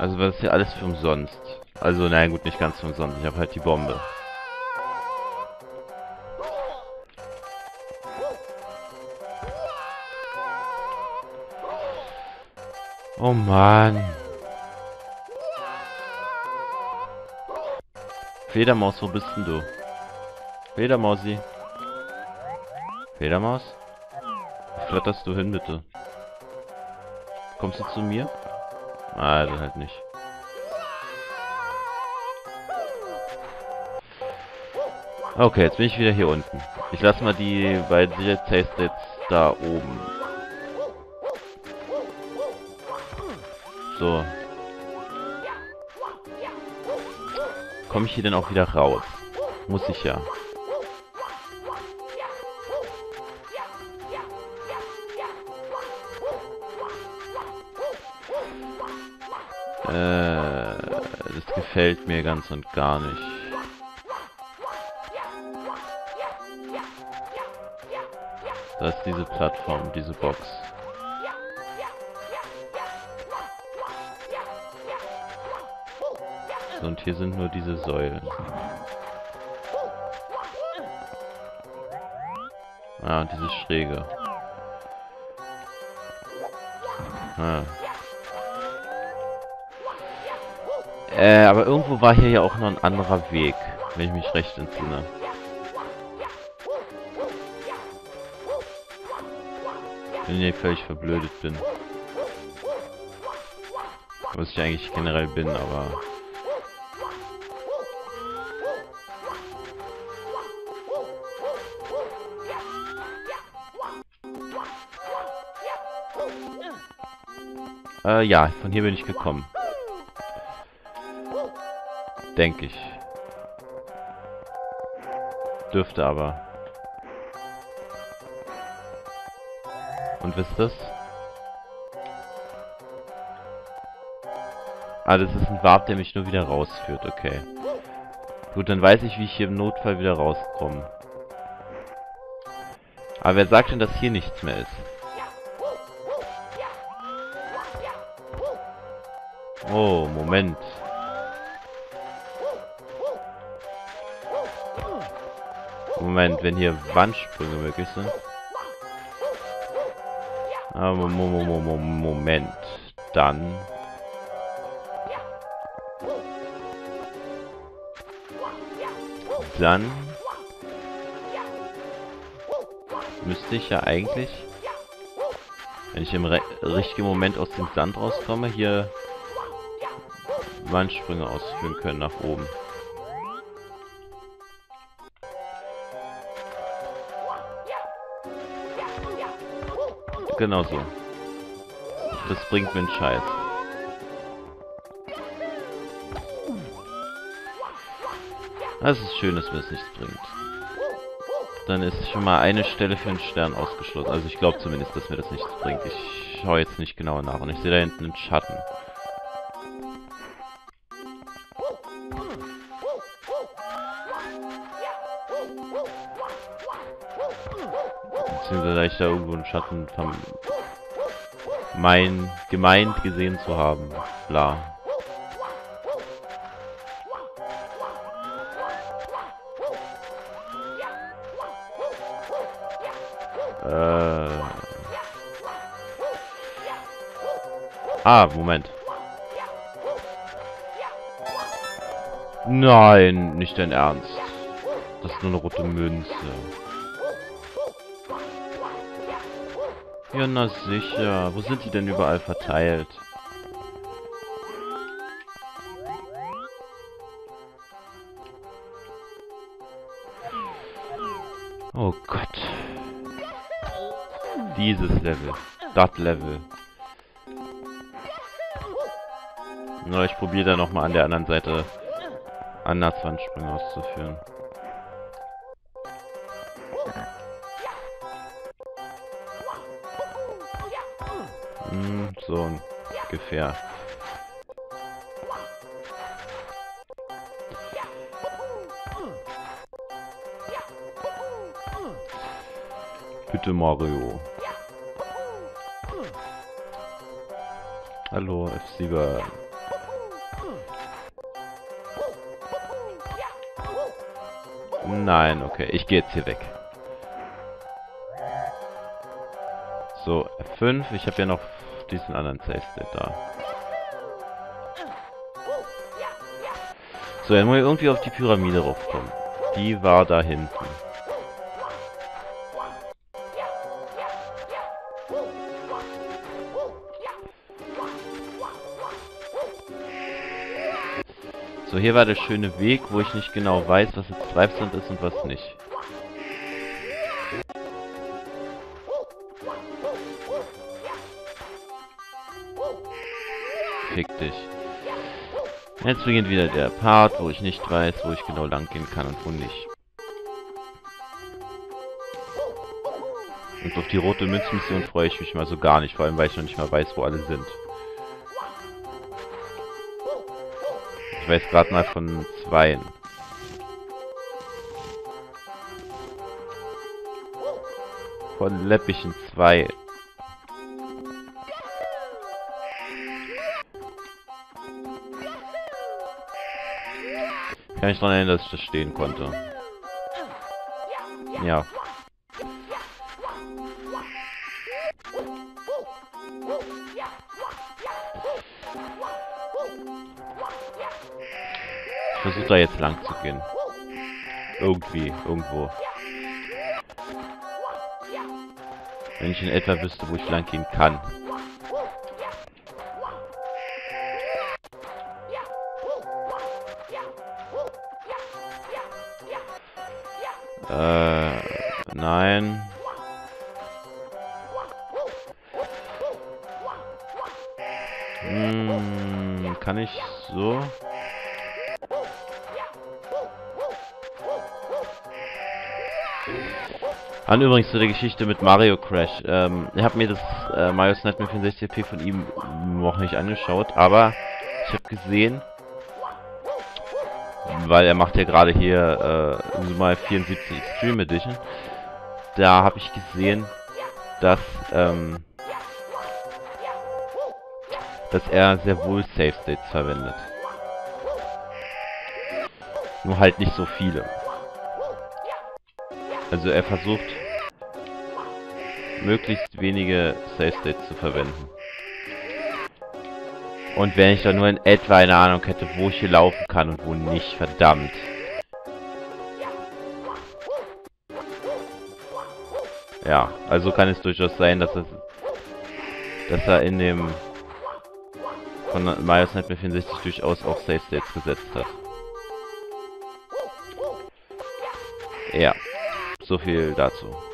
Also was ist hier alles für umsonst? Also, nein, gut, nicht ganz für umsonst. Ich habe halt die Bombe. Oh Mann. Fledermaus, wo bist denn du? Fledermausi. Fledermaus? Wo flatterst du hin, bitte? Kommst du zu mir? Ah, dann halt nicht. Okay, jetzt bin ich wieder hier unten. Ich lasse mal die beiden Sicherheitstests jetzt da oben. So. Komme ich hier denn auch wieder raus? Muss ich ja. Gefällt mir ganz und gar nicht. Da ist diese Plattform, diese Box. Und hier sind nur diese Säulen. Ah, diese Schräge. Ah. Äh, aber irgendwo war hier ja auch noch ein anderer Weg, wenn ich mich recht entsinne. Wenn ich völlig verblödet bin. Was ich eigentlich generell bin, aber... Äh, ja, von hier bin ich gekommen. Denke ich. Dürfte aber. Und wisst das? Ah, das ist ein Warp, der mich nur wieder rausführt. Okay. Gut, dann weiß ich, wie ich hier im Notfall wieder rauskomme. Aber wer sagt denn, dass hier nichts mehr ist? Oh, Moment. Moment, wenn hier Wandsprünge möglich sind. Aber Mo Mo Mo Moment. Dann... Dann... Müsste ich ja eigentlich... Wenn ich im richtigen Moment aus dem Sand rauskomme, hier Wandsprünge ausführen können nach oben. Genau so. Das bringt mir einen Scheiß. Das ist schön, dass mir das nichts bringt. Dann ist schon mal eine Stelle für einen Stern ausgeschlossen. Also ich glaube zumindest, dass mir das nichts bringt. Ich schaue jetzt nicht genauer nach. Und ich sehe da hinten einen Schatten. Beziehungsweise ich da irgendwo einen Schatten mein gemeint gesehen zu haben. Bla. Äh. Ah, Moment. Nein, nicht dein Ernst. Das ist nur eine rote Münze. Ja, na sicher. Wo sind die denn überall verteilt? Oh Gott. Dieses Level. Das Level. Na, ich probiere da nochmal an der anderen Seite anders Wandsprünge auszuführen. Hm, so ungefähr. Bitte Mario. Hallo, F7. Nein, okay. Ich gehe jetzt hier weg. So, F5. Ich habe ja noch diesen anderen Save State da. So, dann muss irgendwie auf die Pyramide raufkommen. Die war da hinten. So, hier war der schöne Weg, wo ich nicht genau weiß, was jetzt Treibsand ist und was nicht. Fick dich. Jetzt beginnt wieder der Part, wo ich nicht weiß, wo ich genau lang gehen kann und wo nicht. Und auf die rote Münzmission freue ich mich mal so gar nicht, vor allem weil ich noch nicht mal weiß, wo alle sind. Ich weiß gerade mal von zweien. Von Leppichen 2. Kann mich daran erinnern, dass ich das stehen konnte. Ja. Ich versuche da jetzt lang zu gehen. Irgendwie, irgendwo. Wenn ich in etwa wüsste, wo ich lang gehen kann. An übrigens zu der Geschichte mit Mario Crash. Ähm, ich habe mir das äh, Mario Nightmare 64p von ihm noch nicht angeschaut, aber ich habe gesehen, weil er macht ja gerade hier äh, Sumai 74 Extreme Edition. Da habe ich gesehen, dass ähm, dass er sehr wohl Save States verwendet. Nur halt nicht so viele. Also er versucht möglichst wenige Save States zu verwenden. Und wenn ich da nur in etwa eine Ahnung hätte, wo ich hier laufen kann und wo nicht, verdammt. Ja, also kann es durchaus sein, dass es dass er in dem von Mario Sniper 64 durchaus auch Save States gesetzt hat. Ja, so viel dazu.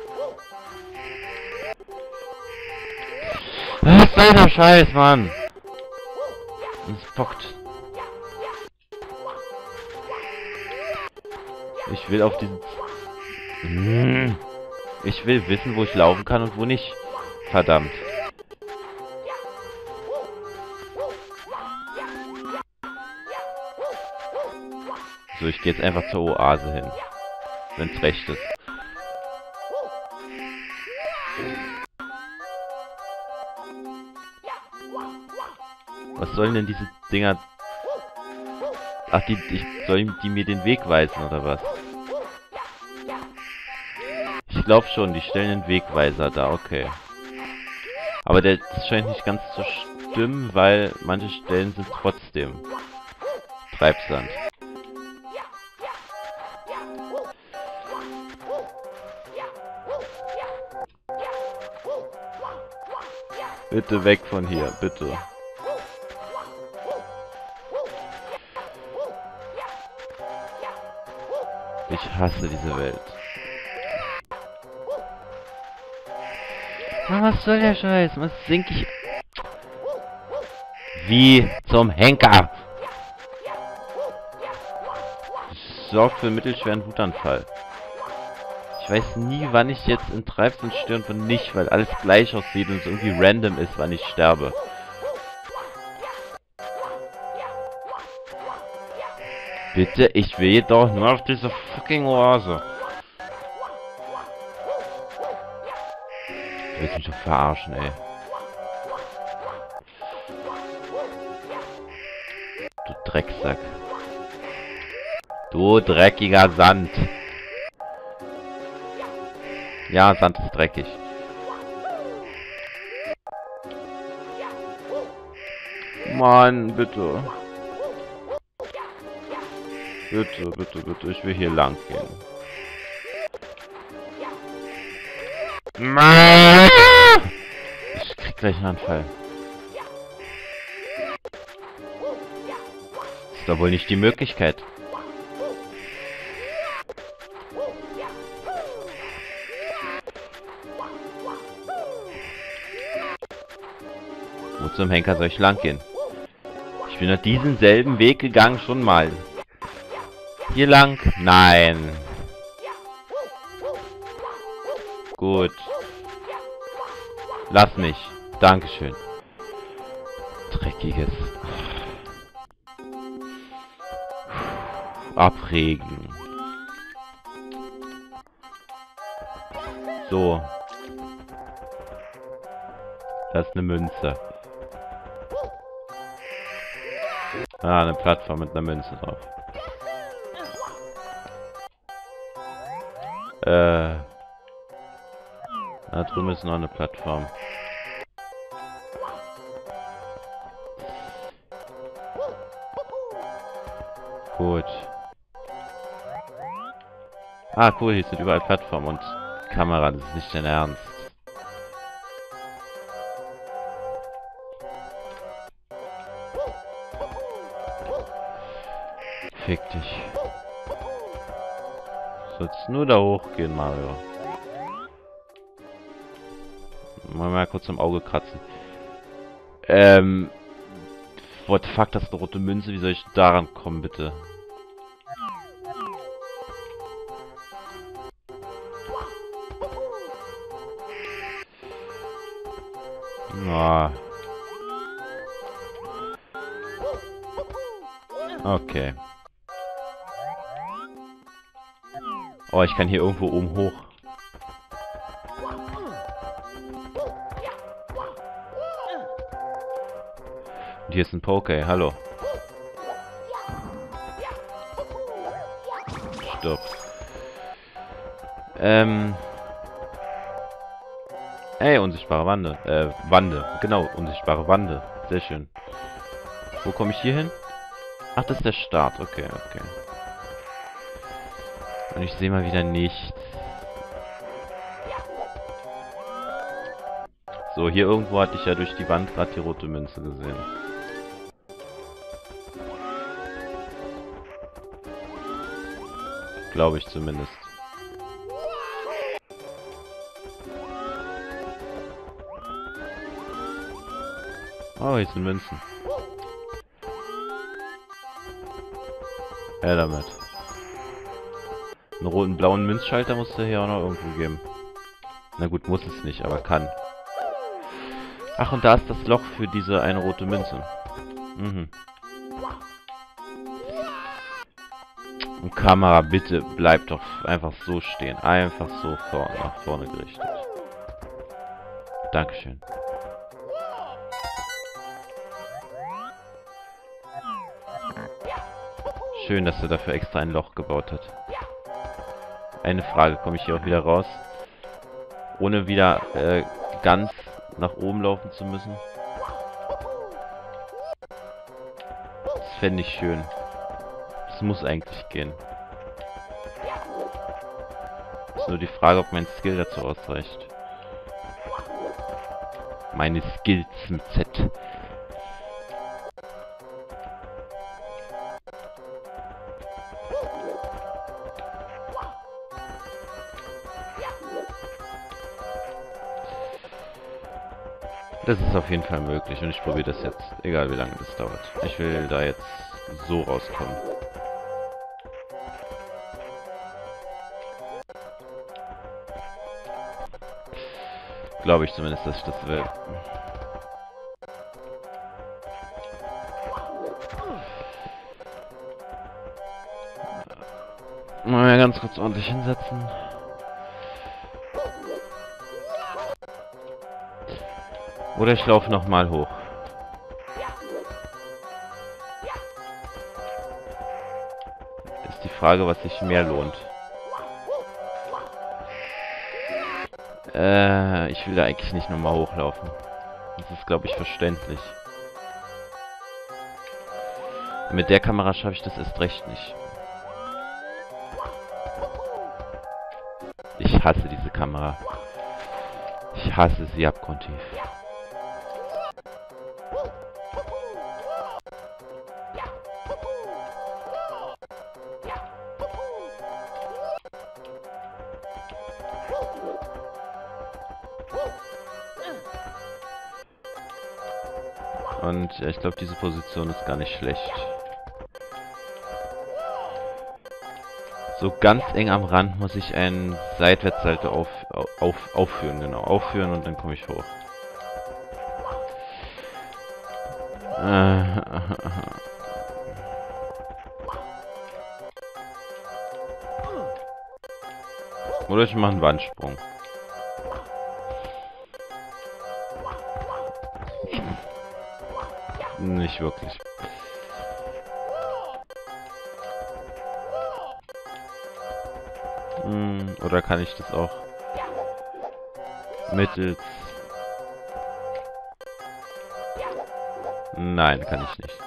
Was soll der Scheiß, Mann? Es bockt. Ich will auf diesen... Hm. Ich will wissen, wo ich laufen kann und wo nicht. Verdammt. So, ich gehe jetzt einfach zur Oase hin. Wenn's recht ist. Was sollen denn diese Dinger... Ach, die, ich, sollen die mir den Weg weisen, oder was? Ich glaube schon, die stellen einen Wegweiser da, okay. Aber der, das scheint nicht ganz zu stimmen, weil manche Stellen sind trotzdem Treibsand. Bitte weg von hier, bitte. Ich hasse diese Welt. Na, was soll der Scheiß? Was sink ich... Wie zum Henker! Sorgt für mittelschweren Wutanfall. Ich weiß nie, wann ich jetzt in Treibsand stirb und nicht, weil alles gleich aussieht und es irgendwie random ist, wann ich sterbe. Bitte, ich will doch nur auf diese fucking Oase. Du willst mich doch verarschen, ey. Du Drecksack. Du dreckiger Sand. Ja, Sand ist dreckig. Mann, bitte. Bitte, bitte, bitte. Ich will hier lang gehen. Ich krieg gleich einen Anfall. Ist doch wohl nicht die Möglichkeit. Wo zum Henker soll ich lang gehen? Ich bin nach diesem selben Weg gegangen schon mal. Hier lang? Nein. Gut. Lass mich. Dankeschön. Dreckiges. Abregen. So. Das ist eine Münze. Ah, eine Plattform mit einer Münze drauf. Äh. Da drüben ist noch eine Plattform. Gut. Ah, cool, hier sind überall Plattformen und Kamera, das ist nicht dein Ernst. Fick dich. Sollst nur da hochgehen, Mario. Mal, mal kurz im Auge kratzen. Ähm. What the fuck, das ist eine rote Münze. Wie soll ich daran kommen, bitte? Ah. Okay. Oh, ich kann hier irgendwo oben hoch. Und hier ist ein Poke, hallo. Stopp. Ähm. Ey, unsichtbare Wande. Äh, Wande. Genau, unsichtbare Wande. Sehr schön. Wo komme ich hier hin? Ach, das ist der Start. Okay, okay. Und ich sehe mal wieder nichts. So, hier irgendwo hatte ich ja durch die Wand gerade die rote Münze gesehen. Glaube ich zumindest. Oh, hier sind Münzen. Ja, damit. Einen roten blauen Münzschalter muss es hier auch noch irgendwo geben. Na gut, muss es nicht, aber kann. Ach, und da ist das Loch für diese eine rote Münze. Mhm. Und Kamera, bitte, bleib doch einfach so stehen. Einfach so vor, nach vorne gerichtet. Dankeschön. Schön, dass er dafür extra ein Loch gebaut hat. Eine Frage, komme ich hier auch wieder raus? Ohne wieder äh, ganz nach oben laufen zu müssen? Das fände ich schön. Das muss eigentlich gehen. Ist nur die Frage, ob mein Skill dazu ausreicht. Meine Skills mit Z. Das ist auf jeden Fall möglich und ich probiere das jetzt, egal wie lange das dauert. Ich will da jetzt so rauskommen. Glaube ich zumindest, dass ich das will. Mal ganz kurz ordentlich hinsetzen. Oder ich laufe nochmal hoch. Ist die Frage, was sich mehr lohnt. Äh, ich will da eigentlich nicht nochmal hochlaufen. Das ist, glaube ich, verständlich. Mit der Kamera schaffe ich das erst recht nicht. Ich hasse diese Kamera. Ich hasse sie abgrundtief. Ich glaube, diese Position ist gar nicht schlecht. So ganz eng am Rand muss ich einen Seitwärtssalto auf, auf, aufführen, genau. Aufführen und dann komme ich hoch. Äh, Oder ich mache einen Wandsprung. Nicht wirklich. Hm, oder kann ich das auch mittels... Nein, kann ich nicht.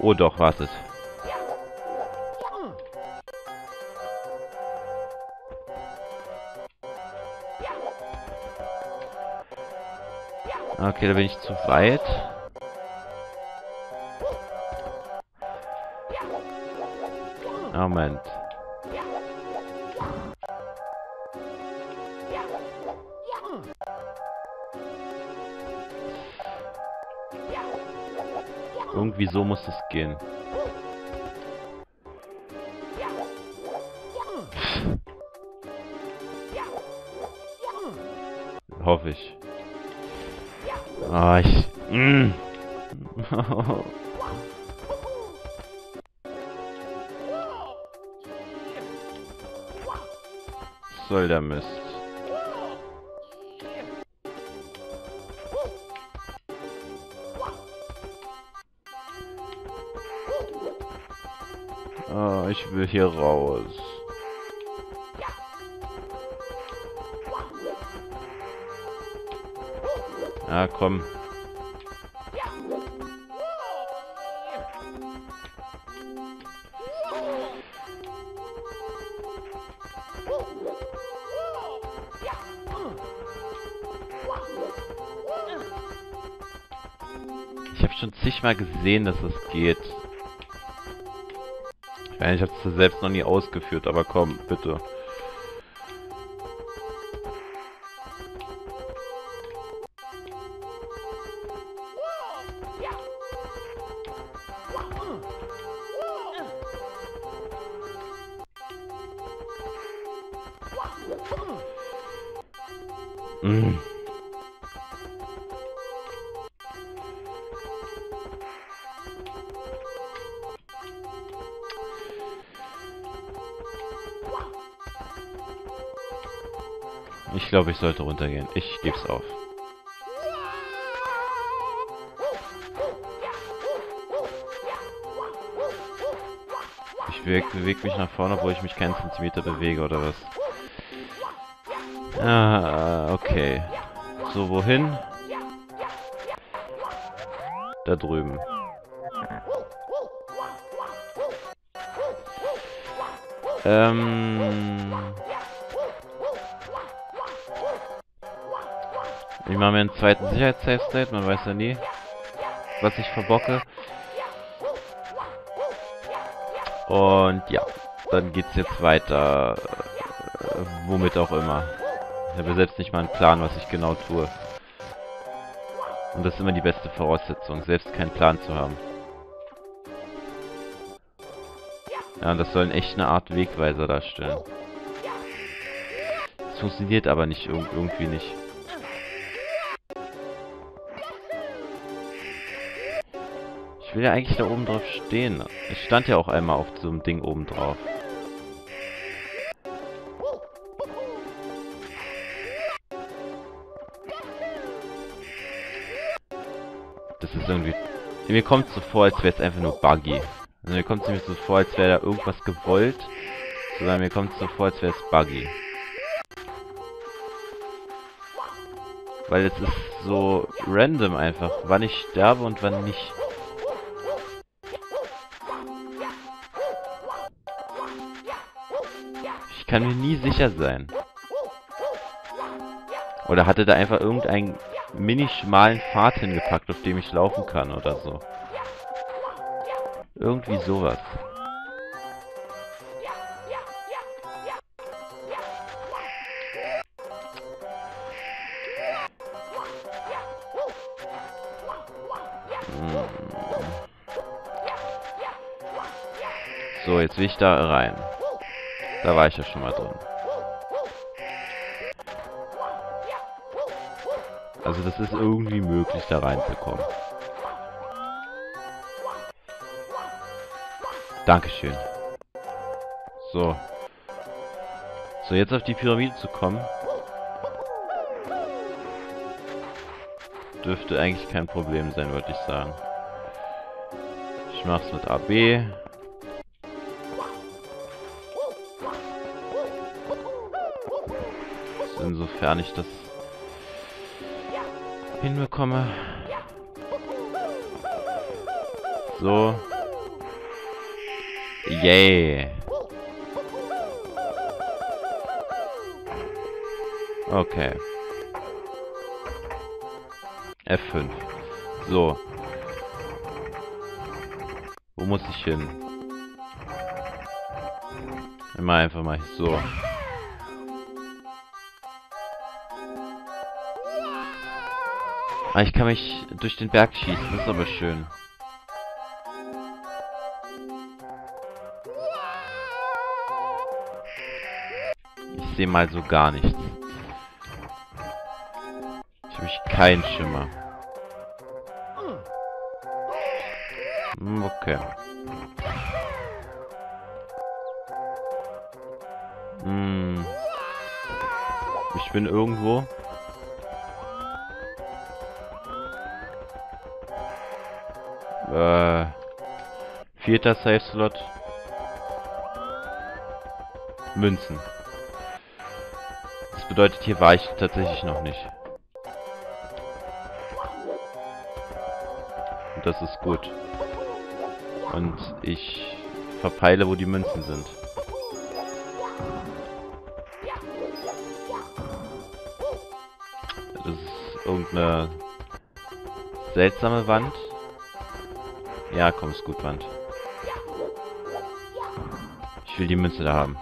Oh doch, wartet. Okay, da bin ich zu weit. Moment. Irgendwie so muss es gehen. Hoffe ich. Ah, ich... Mm. soll der Mist? Ah, ich will hier raus. Ja, komm. Ich habe schon zigmal gesehen, dass es geht. Ich meine, ich habe es selbst noch nie ausgeführt, aber komm, bitte. Glaube, ich sollte runtergehen. Ich gebe es auf. Ich bewege mich nach vorne, obwohl ich mich keinen Zentimeter bewege, oder was? Ah, okay. So, wohin? Da drüben. Ähm... Ich mache mir einen zweiten Sicherheits-Safe-State, man weiß ja nie, was ich verbocke. Und ja, dann geht's jetzt weiter, womit auch immer. Ich habe selbst nicht mal einen Plan, was ich genau tue. Und das ist immer die beste Voraussetzung, selbst keinen Plan zu haben. Ja, das soll echt eine Art Wegweiser darstellen. Das funktioniert aber nicht irgendwie nicht. Ich will ja eigentlich da oben drauf stehen. Ich stand ja auch einmal auf so einem Ding oben drauf. Das ist irgendwie... Mir kommt es so vor, als wäre es einfach nur buggy. Also mir kommt es nämlich so vor, als wäre da irgendwas gewollt. Sondern mir kommt es so vor, als wäre es buggy. Weil es ist so random einfach, wann ich sterbe und wann nicht. Kann mir nie sicher sein. Oder hatte da einfach irgendeinen mini schmalen Pfad hingepackt, auf dem ich laufen kann oder so. Irgendwie sowas. So, jetzt will ich da rein. Da war ich ja schon mal drin. Also das ist irgendwie möglich, da reinzukommen. Dankeschön. So. So, jetzt auf die Pyramide zu kommen. Dürfte eigentlich kein Problem sein, würde ich sagen. Ich mach's mit AB. Insofern ich das hinbekomme. So. Yay. Okay. F5. So. Wo muss ich hin? Immer einfach mal so. Ah, ich kann mich durch den Berg schießen. Das ist aber schön. Ich sehe mal so gar nichts. Ich habe mich keinen Schimmer. Hm, okay. Hm. Ich bin irgendwo. Äh, vierter Safe Slot. Münzen. Das bedeutet, hier war ich tatsächlich noch nicht. Und das ist gut. Und ich verpeile, wo die Münzen sind. Das ist irgendeine seltsame Wand. Ja, komm, ist gut, Wand. Ich will die Münze da haben.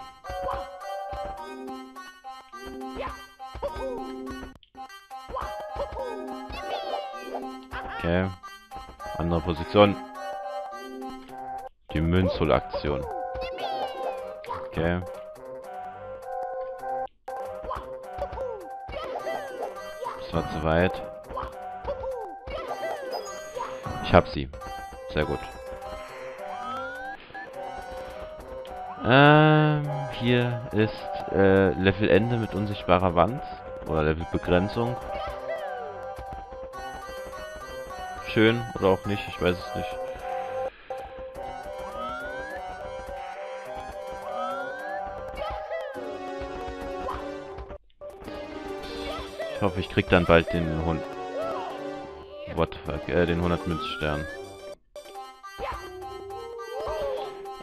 Okay. Andere Position. Die Münzholaktion. Okay. Das war zu weit. Ich hab sie. Sehr gut. Ähm, hier ist äh, Levelende mit unsichtbarer Wand. Oder Levelbegrenzung. Schön oder auch nicht, ich weiß es nicht. Ich hoffe, ich krieg dann bald den Hund. What the fuck, äh, den 100 Münzstern.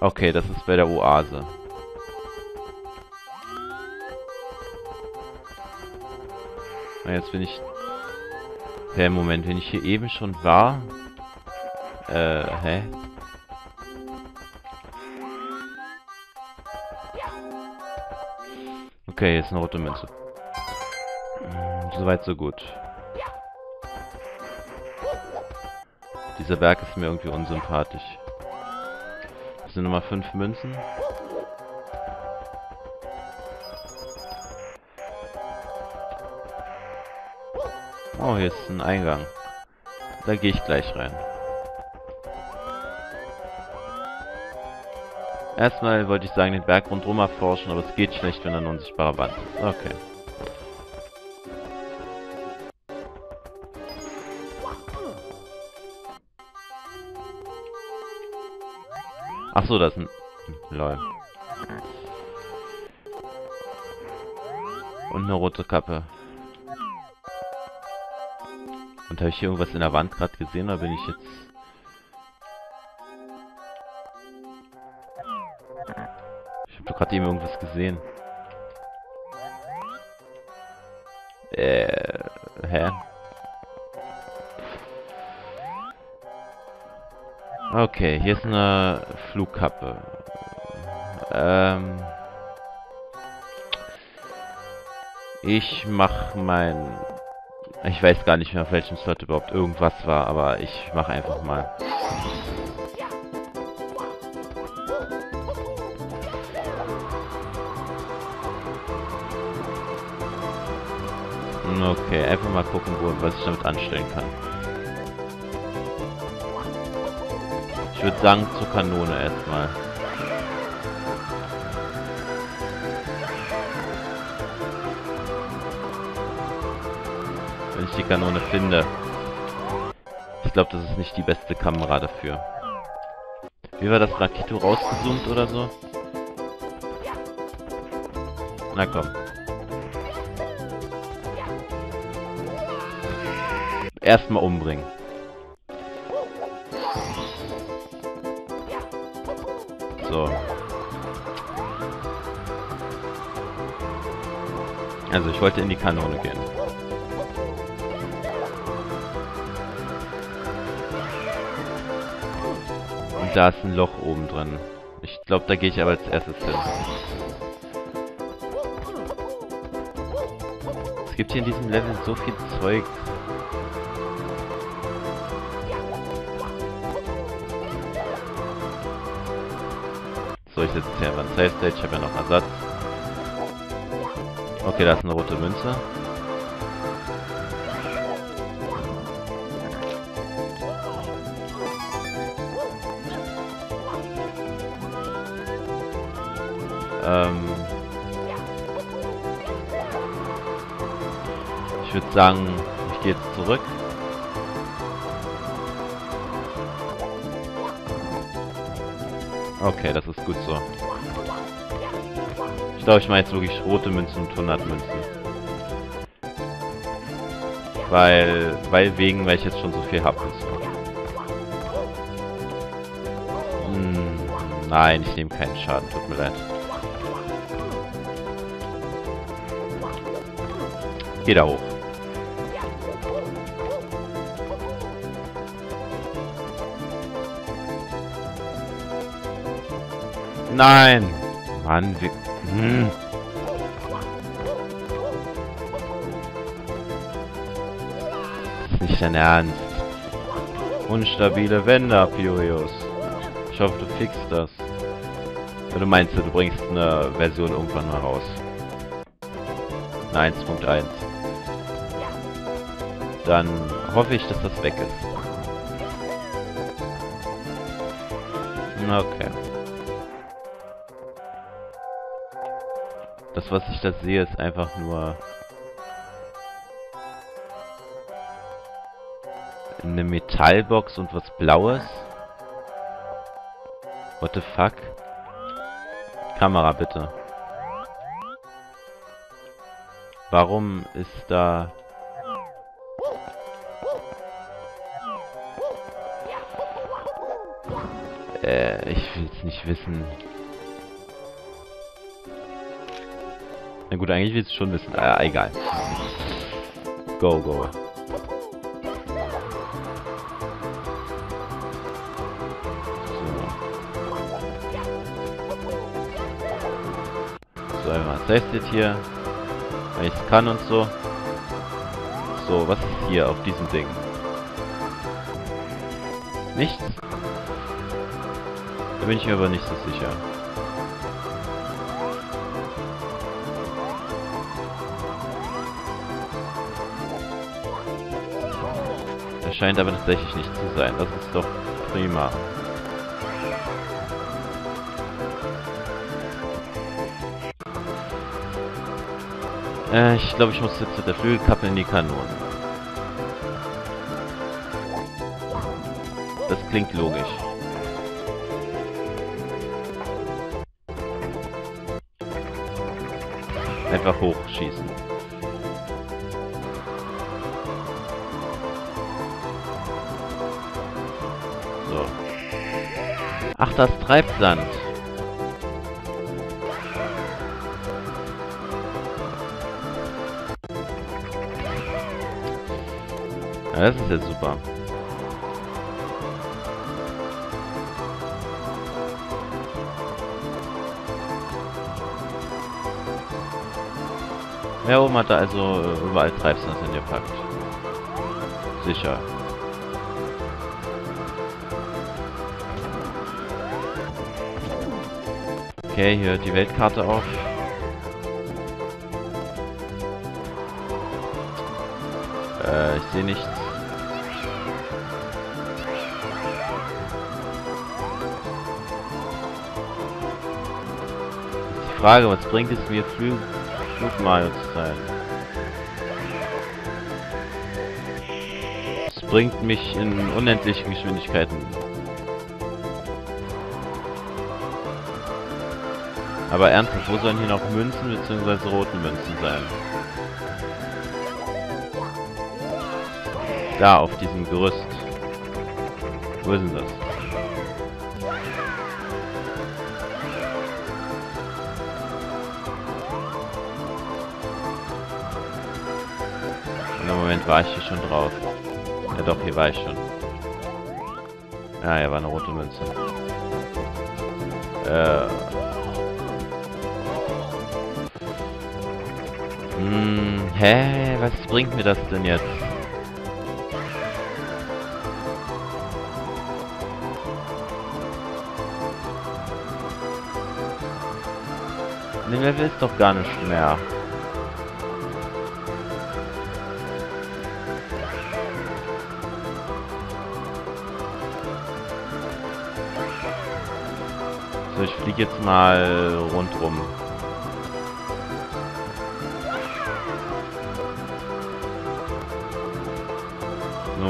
Okay, das ist bei der Oase. Na, jetzt bin ich... Hä, Moment, wenn ich hier eben schon war... Äh, hä? Okay, jetzt eine rote Münze. Hm, soweit, so gut. Dieser Berg ist mir irgendwie unsympathisch sind nochmal 5 Münzen. Oh, hier ist ein Eingang. Da gehe ich gleich rein. Erstmal wollte ich sagen, den Berg rundherum erforschen, aber es geht schlecht, wenn er ein unsichtbarer Wand ist. Okay. Ach so, das ist ein... Lol. Und eine rote Kappe. Und habe ich hier irgendwas in der Wand gerade gesehen, oder bin ich jetzt... Ich habe doch gerade eben irgendwas gesehen. Äh... Hä? Okay, hier ist eine Flugkappe. Ähm... Ich mach mein... Ich weiß gar nicht mehr, auf welchem Slot überhaupt irgendwas war, aber ich mach einfach mal. Okay, einfach mal gucken, was ich damit anstellen kann. Würde sagen zur Kanone erstmal. Wenn ich die Kanone finde. Ich glaube, das ist nicht die beste Kamera dafür. Wie war das Rakito rausgezoomt oder so? Na komm. Erstmal umbringen. Also ich wollte in die Kanone gehen. Und da ist ein Loch oben drin. Ich glaube, da gehe ich aber als erstes hin. Es gibt hier in diesem Level so viel Zeug. So, ich sitze hier beim Safe Stage, ich habe ja noch Ersatz. Okay, da ist eine rote Münze. Ähm ich würde sagen, ich gehe jetzt zurück. Okay, das ist gut so. Ich glaube, ich meine jetzt wirklich rote Münzen und 100 Münzen. Weil, weil wegen, weil ich jetzt schon so viel habe. Hm, nein, ich nehme keinen Schaden, tut mir leid. Geh da hoch. Nein! Mann, wie... Hm. Nicht dein Ernst. Unstabile Wände, Apirius. Ich hoffe, du fixst das. Wenn du meinst, du bringst eine Version irgendwann mal raus. Eine 1.1. Dann hoffe ich, dass das weg ist. Okay. Das, was ich da sehe, ist einfach nur... Eine Metallbox und was Blaues? What the fuck? Kamera, bitte. Warum ist da... Äh, ich will es nicht wissen. Na gut, eigentlich will es schon wissen. Äh, egal. Go, go. So. So, einmal testet hier. Wenn ich es kann und so. So, was ist hier auf diesem Ding? Nichts? Da bin ich mir aber nicht so sicher. scheint aber tatsächlich nicht zu sein. Das ist doch prima. Äh, ich glaube, ich muss jetzt mit der Flügelkappe in die Kanone. Das klingt logisch. Einfach hochschießen. Das Treibsand. Ja, das ist ja super. Ja, oben hat er also äh, überall Treibsand hingepackt. Sicher. Okay, hier die Weltkarte auf. Äh, ich sehe nichts. Die Frage, was bringt es mir, Flü Flugmario zu sein? Es bringt mich in unendlichen Geschwindigkeiten. Aber ernsthaft, wo sollen hier noch Münzen bzw. rote Münzen sein? Da, auf diesem Gerüst. Wo ist denn das? Im Moment war ich hier schon drauf. Ja doch, hier war ich schon. Ja, hier war eine rote Münze. Äh. Hm, hä? Was bringt mir das denn jetzt? Ne, wer will doch gar nicht mehr. So, ich fliege jetzt mal rundrum.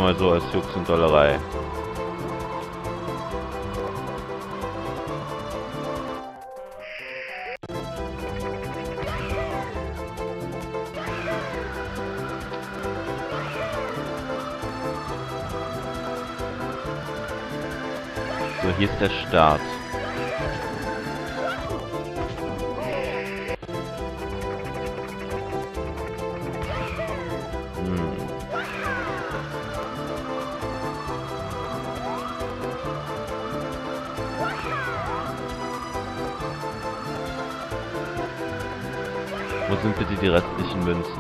Mal so als Jux und Dollerei. So, hier ist der Start. Münzen?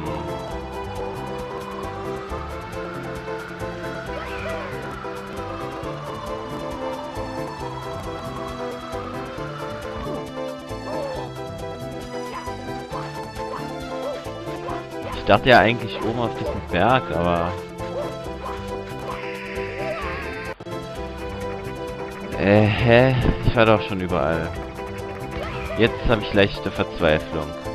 Ich dachte ja eigentlich oben auf diesem Berg, aber... Äh, hä? Ich war doch schon überall. Jetzt habe ich leichte Verzweiflung.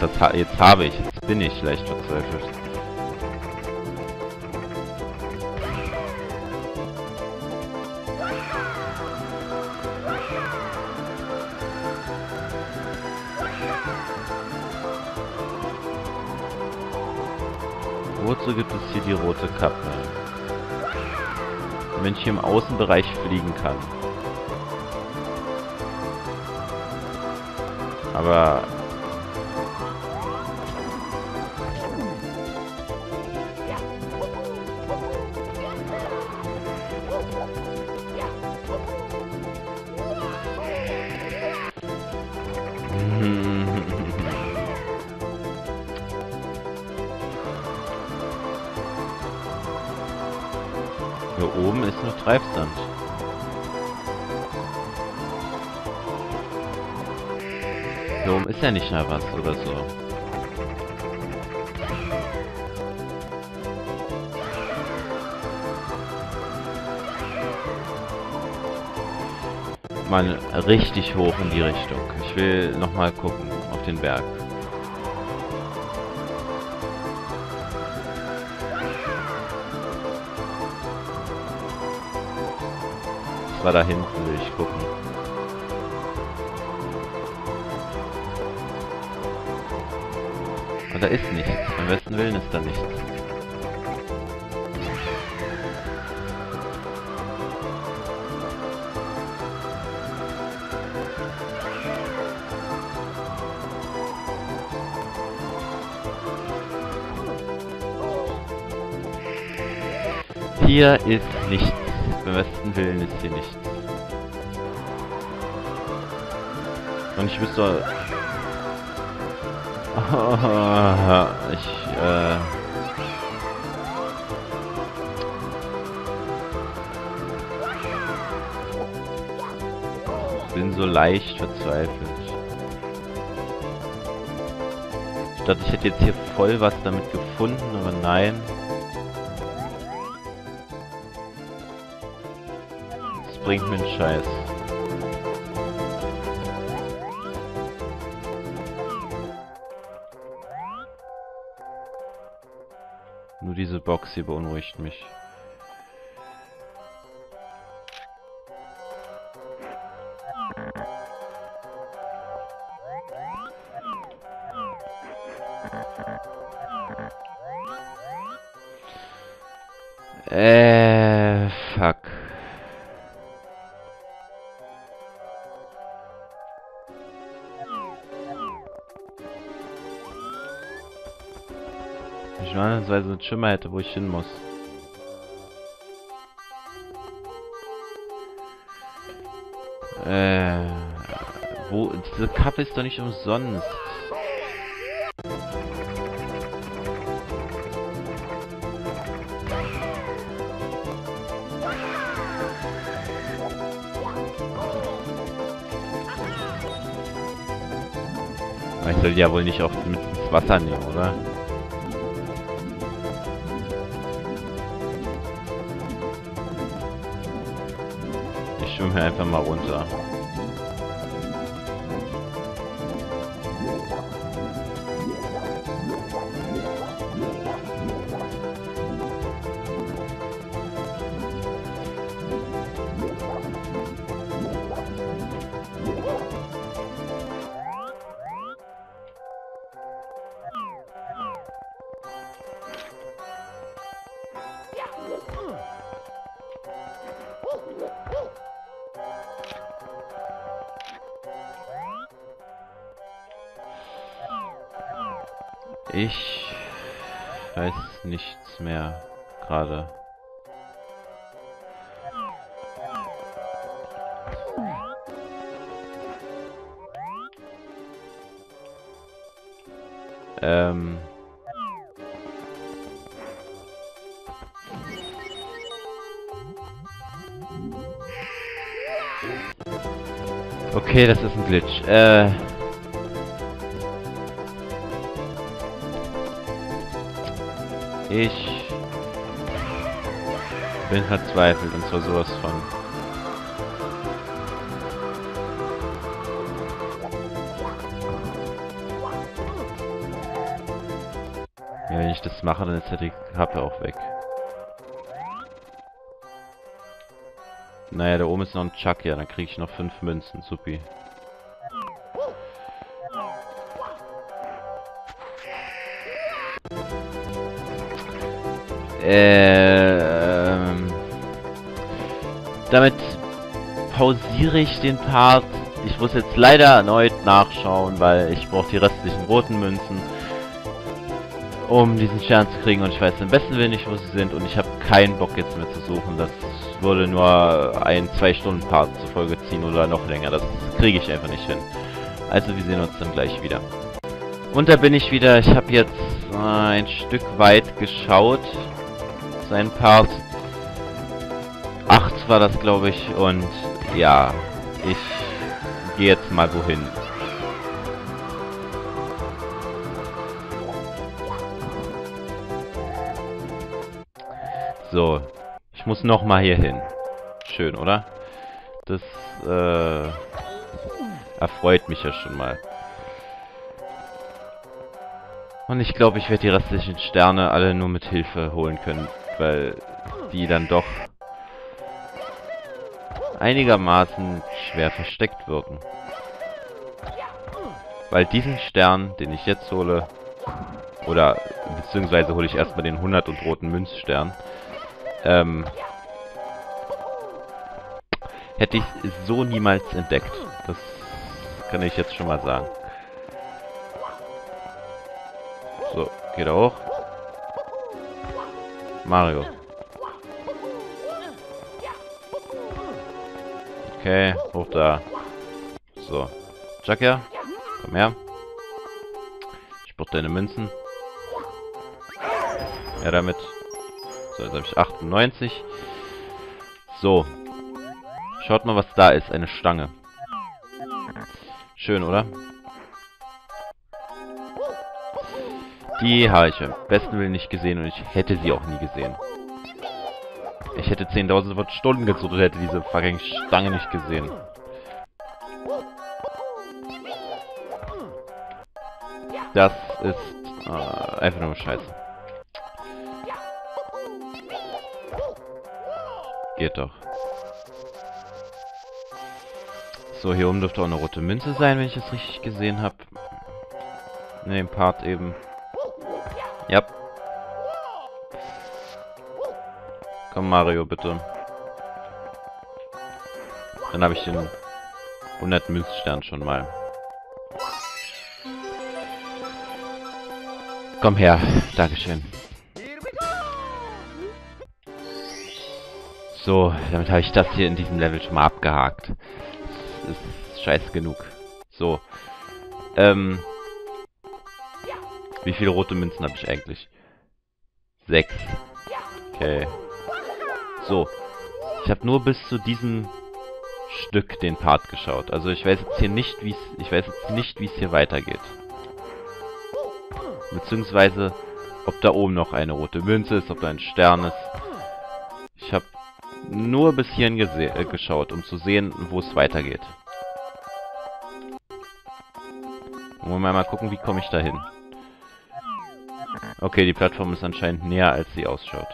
Das? Ha- Jetzt habe ich. Jetzt bin ich leicht verzweifelt. Wozu gibt es hier die rote Kappe? Wenn ich hier im Außenbereich fliegen kann. Hier oben ist nur Treibsand. Hier oben ist ja nicht mehr was oder so. mal richtig hoch in die Richtung. Ich will nochmal gucken auf den Berg. War da hinten, will ich gucken. Und da ist nichts. Am besten Willen ist da nichts. Hier ist nichts. Beim besten Willen ist hier nichts. Und ich wüsste... Ich, äh... Bin so leicht verzweifelt. Ich dachte, ich hätte jetzt hier voll was damit gefunden, aber nein. Bringt mir einen Scheiß. Nur diese Box hier beunruhigt mich. Ich meine, weil so ein Schimmer hätte, wo ich hin muss. Äh, wo, diese Kappe ist doch nicht umsonst. ich soll ja wohl nicht auch mit ins Wasser nehmen, oder? Schwimmen wir einfach mal runter. Ich weiß nichts mehr gerade. Ähm... Okay, das ist ein Glitch. Äh... Ich bin verzweifelt und zwar sowas von. Ja, wenn ich das mache, dann ist ja die Kappe auch weg. Naja, da oben ist noch ein Chuck, ja, dann kriege ich noch fünf Münzen, supi. Ähm, damit pausiere ich den Part. Ich muss jetzt leider erneut nachschauen, weil ich brauche die restlichen roten Münzen, um diesen Stern zu kriegen. Und ich weiß am besten Willen nicht, wo sie sind. Und ich habe keinen Bock jetzt mehr zu suchen. Das würde nur ein 2-Stunden-Part zur Folge ziehen oder noch länger. Das kriege ich einfach nicht hin. Also wir sehen uns dann gleich wieder. Und da bin ich wieder. Ich habe jetzt äh, ein Stück weit geschaut sein Part. 8 war das, glaube ich. Und ja, ich gehe jetzt mal wohin. So, ich muss noch mal hier hin. Schön, oder? Das äh, erfreut mich ja schon mal. Und ich glaube, ich werde die restlichen Sterne alle nur mit Hilfe holen können, weil die dann doch einigermaßen schwer versteckt wirken. Weil diesen Stern, den ich jetzt hole, oder beziehungsweise hole ich erstmal den 100 und roten Münzstern, ähm, hätte ich so niemals entdeckt. Das kann ich jetzt schon mal sagen. So, geht er hoch. Mario. Okay, hoch da. So. Jakia, komm her. Ich brauche deine Münzen. Ja, damit. So, jetzt habe ich 98. So. Schaut mal, was da ist. Eine Stange. Schön, oder? Die habe ich am besten Willen nicht gesehen und ich hätte sie auch nie gesehen. Ich hätte 10.000 Stunden gesucht und hätte diese fucking Stange nicht gesehen. Das ist äh, einfach nur Scheiße. Geht doch. So, hier oben dürfte auch eine rote Münze sein, wenn ich es richtig gesehen habe. Ne, im Part eben. Ja. Komm, Mario, bitte. Dann habe ich den 100 Münzstern schon mal. Komm her. Dankeschön. So, damit habe ich das hier in diesem Level schon mal abgehakt. Das ist scheiße genug. So. Ähm. Wie viele rote Münzen habe ich eigentlich? Sechs. Okay. So. Ich habe nur bis zu diesem Stück den Part geschaut. Also ich weiß jetzt hier nicht, wie es ich weiß jetzt nicht, wie es hier weitergeht. Beziehungsweise, ob da oben noch eine rote Münze ist, ob da ein Stern ist. Ich habe nur bis hierhin äh, geschaut, um zu sehen, wo es weitergeht. Wollen wir mal gucken, wie komme ich da hin. Okay, die Plattform ist anscheinend näher, als sie ausschaut.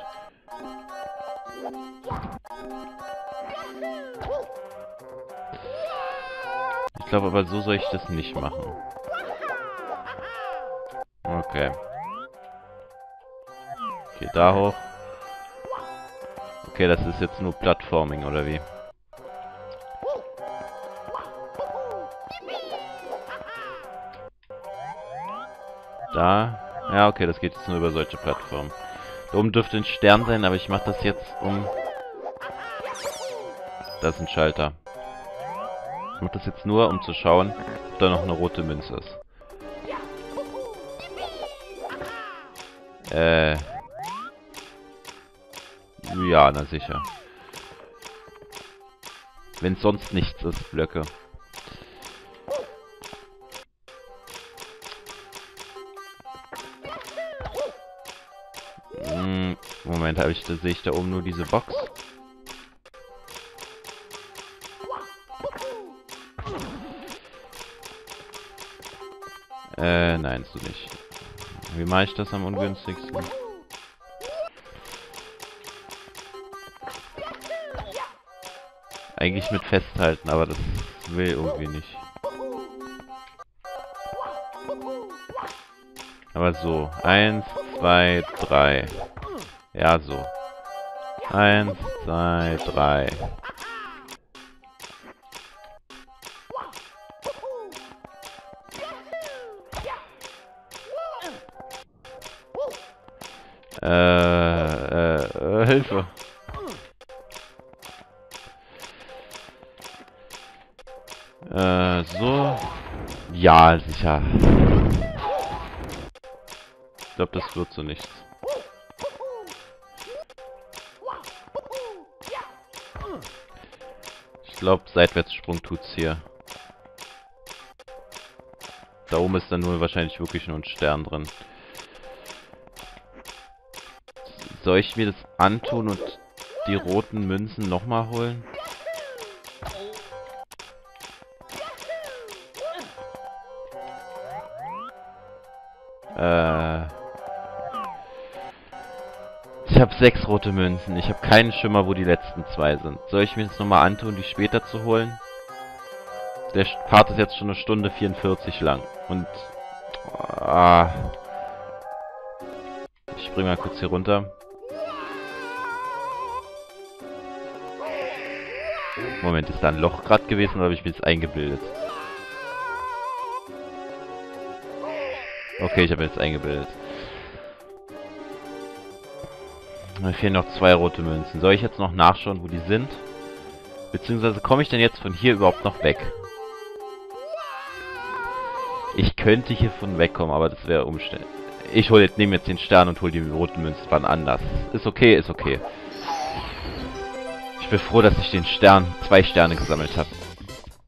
Ich glaube aber, so soll ich das nicht machen. Okay. Okay, da hoch. Okay, das ist jetzt nur Plattforming, oder wie? Da. Ja, okay, das geht jetzt nur über solche Plattformen. Da oben dürfte ein Stern sein, aber ich mache das jetzt um... Das ist ein Schalter. Ich mache das jetzt nur, um zu schauen, ob da noch eine rote Münze ist. Äh. Ja, na sicher. Wenn sonst nichts ist, Blöcke. Moment, habe ich da sehe ich da oben nur diese Box? Äh, nein, so nicht. Wie mache ich das am ungünstigsten? Eigentlich mit festhalten, aber das will irgendwie nicht. Aber so. Eins, zwei, drei. Ja, so. Eins, zwei, drei. Äh, äh, Hilfe. Äh, so. Ja, sicher. Ich glaube, das wird so nichts. Glaube, Seitwärtssprung tut's hier. Da oben ist dann nur wahrscheinlich wirklich nur ein Stern drin. Soll ich mir das antun und die roten Münzen nochmal holen? Sechs rote Münzen. Ich habe keinen Schimmer, wo die letzten zwei sind. Soll ich mir jetzt nochmal antun, die später zu holen? Der Part ist jetzt schon eine Stunde 44 lang. Und... Ah, ich spring mal kurz hier runter. Moment, ist da ein Loch gerade gewesen oder habe ich mir das eingebildet? Okay, ich habe jetzt eingebildet. Mir fehlen noch zwei rote Münzen. Soll ich jetzt noch nachschauen, wo die sind? Beziehungsweise komme ich denn jetzt von hier überhaupt noch weg? Ich könnte hiervon wegkommen, aber das wäre umständlich. Ich hole jetzt, nehme jetzt den Stern und hole die roten Münzen wann anders. Ist okay, ist okay. Ich bin froh, dass ich den Stern, zwei Sterne gesammelt habe.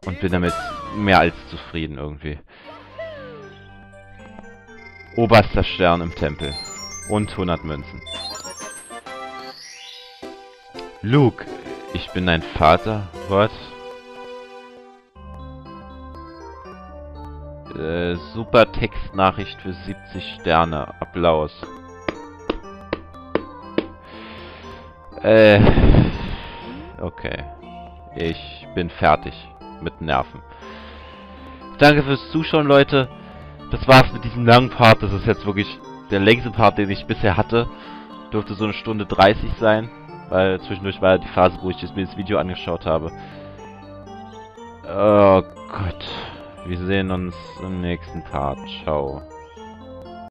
Und bin damit mehr als zufrieden irgendwie. Oberster Stern im Tempel. Und 100 Münzen. Luke, ich bin dein Vater? Was? Äh, super Textnachricht für 70 Sterne. Applaus. Äh. Okay. Ich bin fertig mit Nerven. Danke fürs Zuschauen, Leute. Das war's mit diesem langen Part. Das ist jetzt wirklich der längste Part, den ich bisher hatte. Dürfte so eine Stunde 30 sein. Weil zwischendurch war die Phase, wo ich mir das Video angeschaut habe. Oh Gott. Wir sehen uns im nächsten Part. Ciao.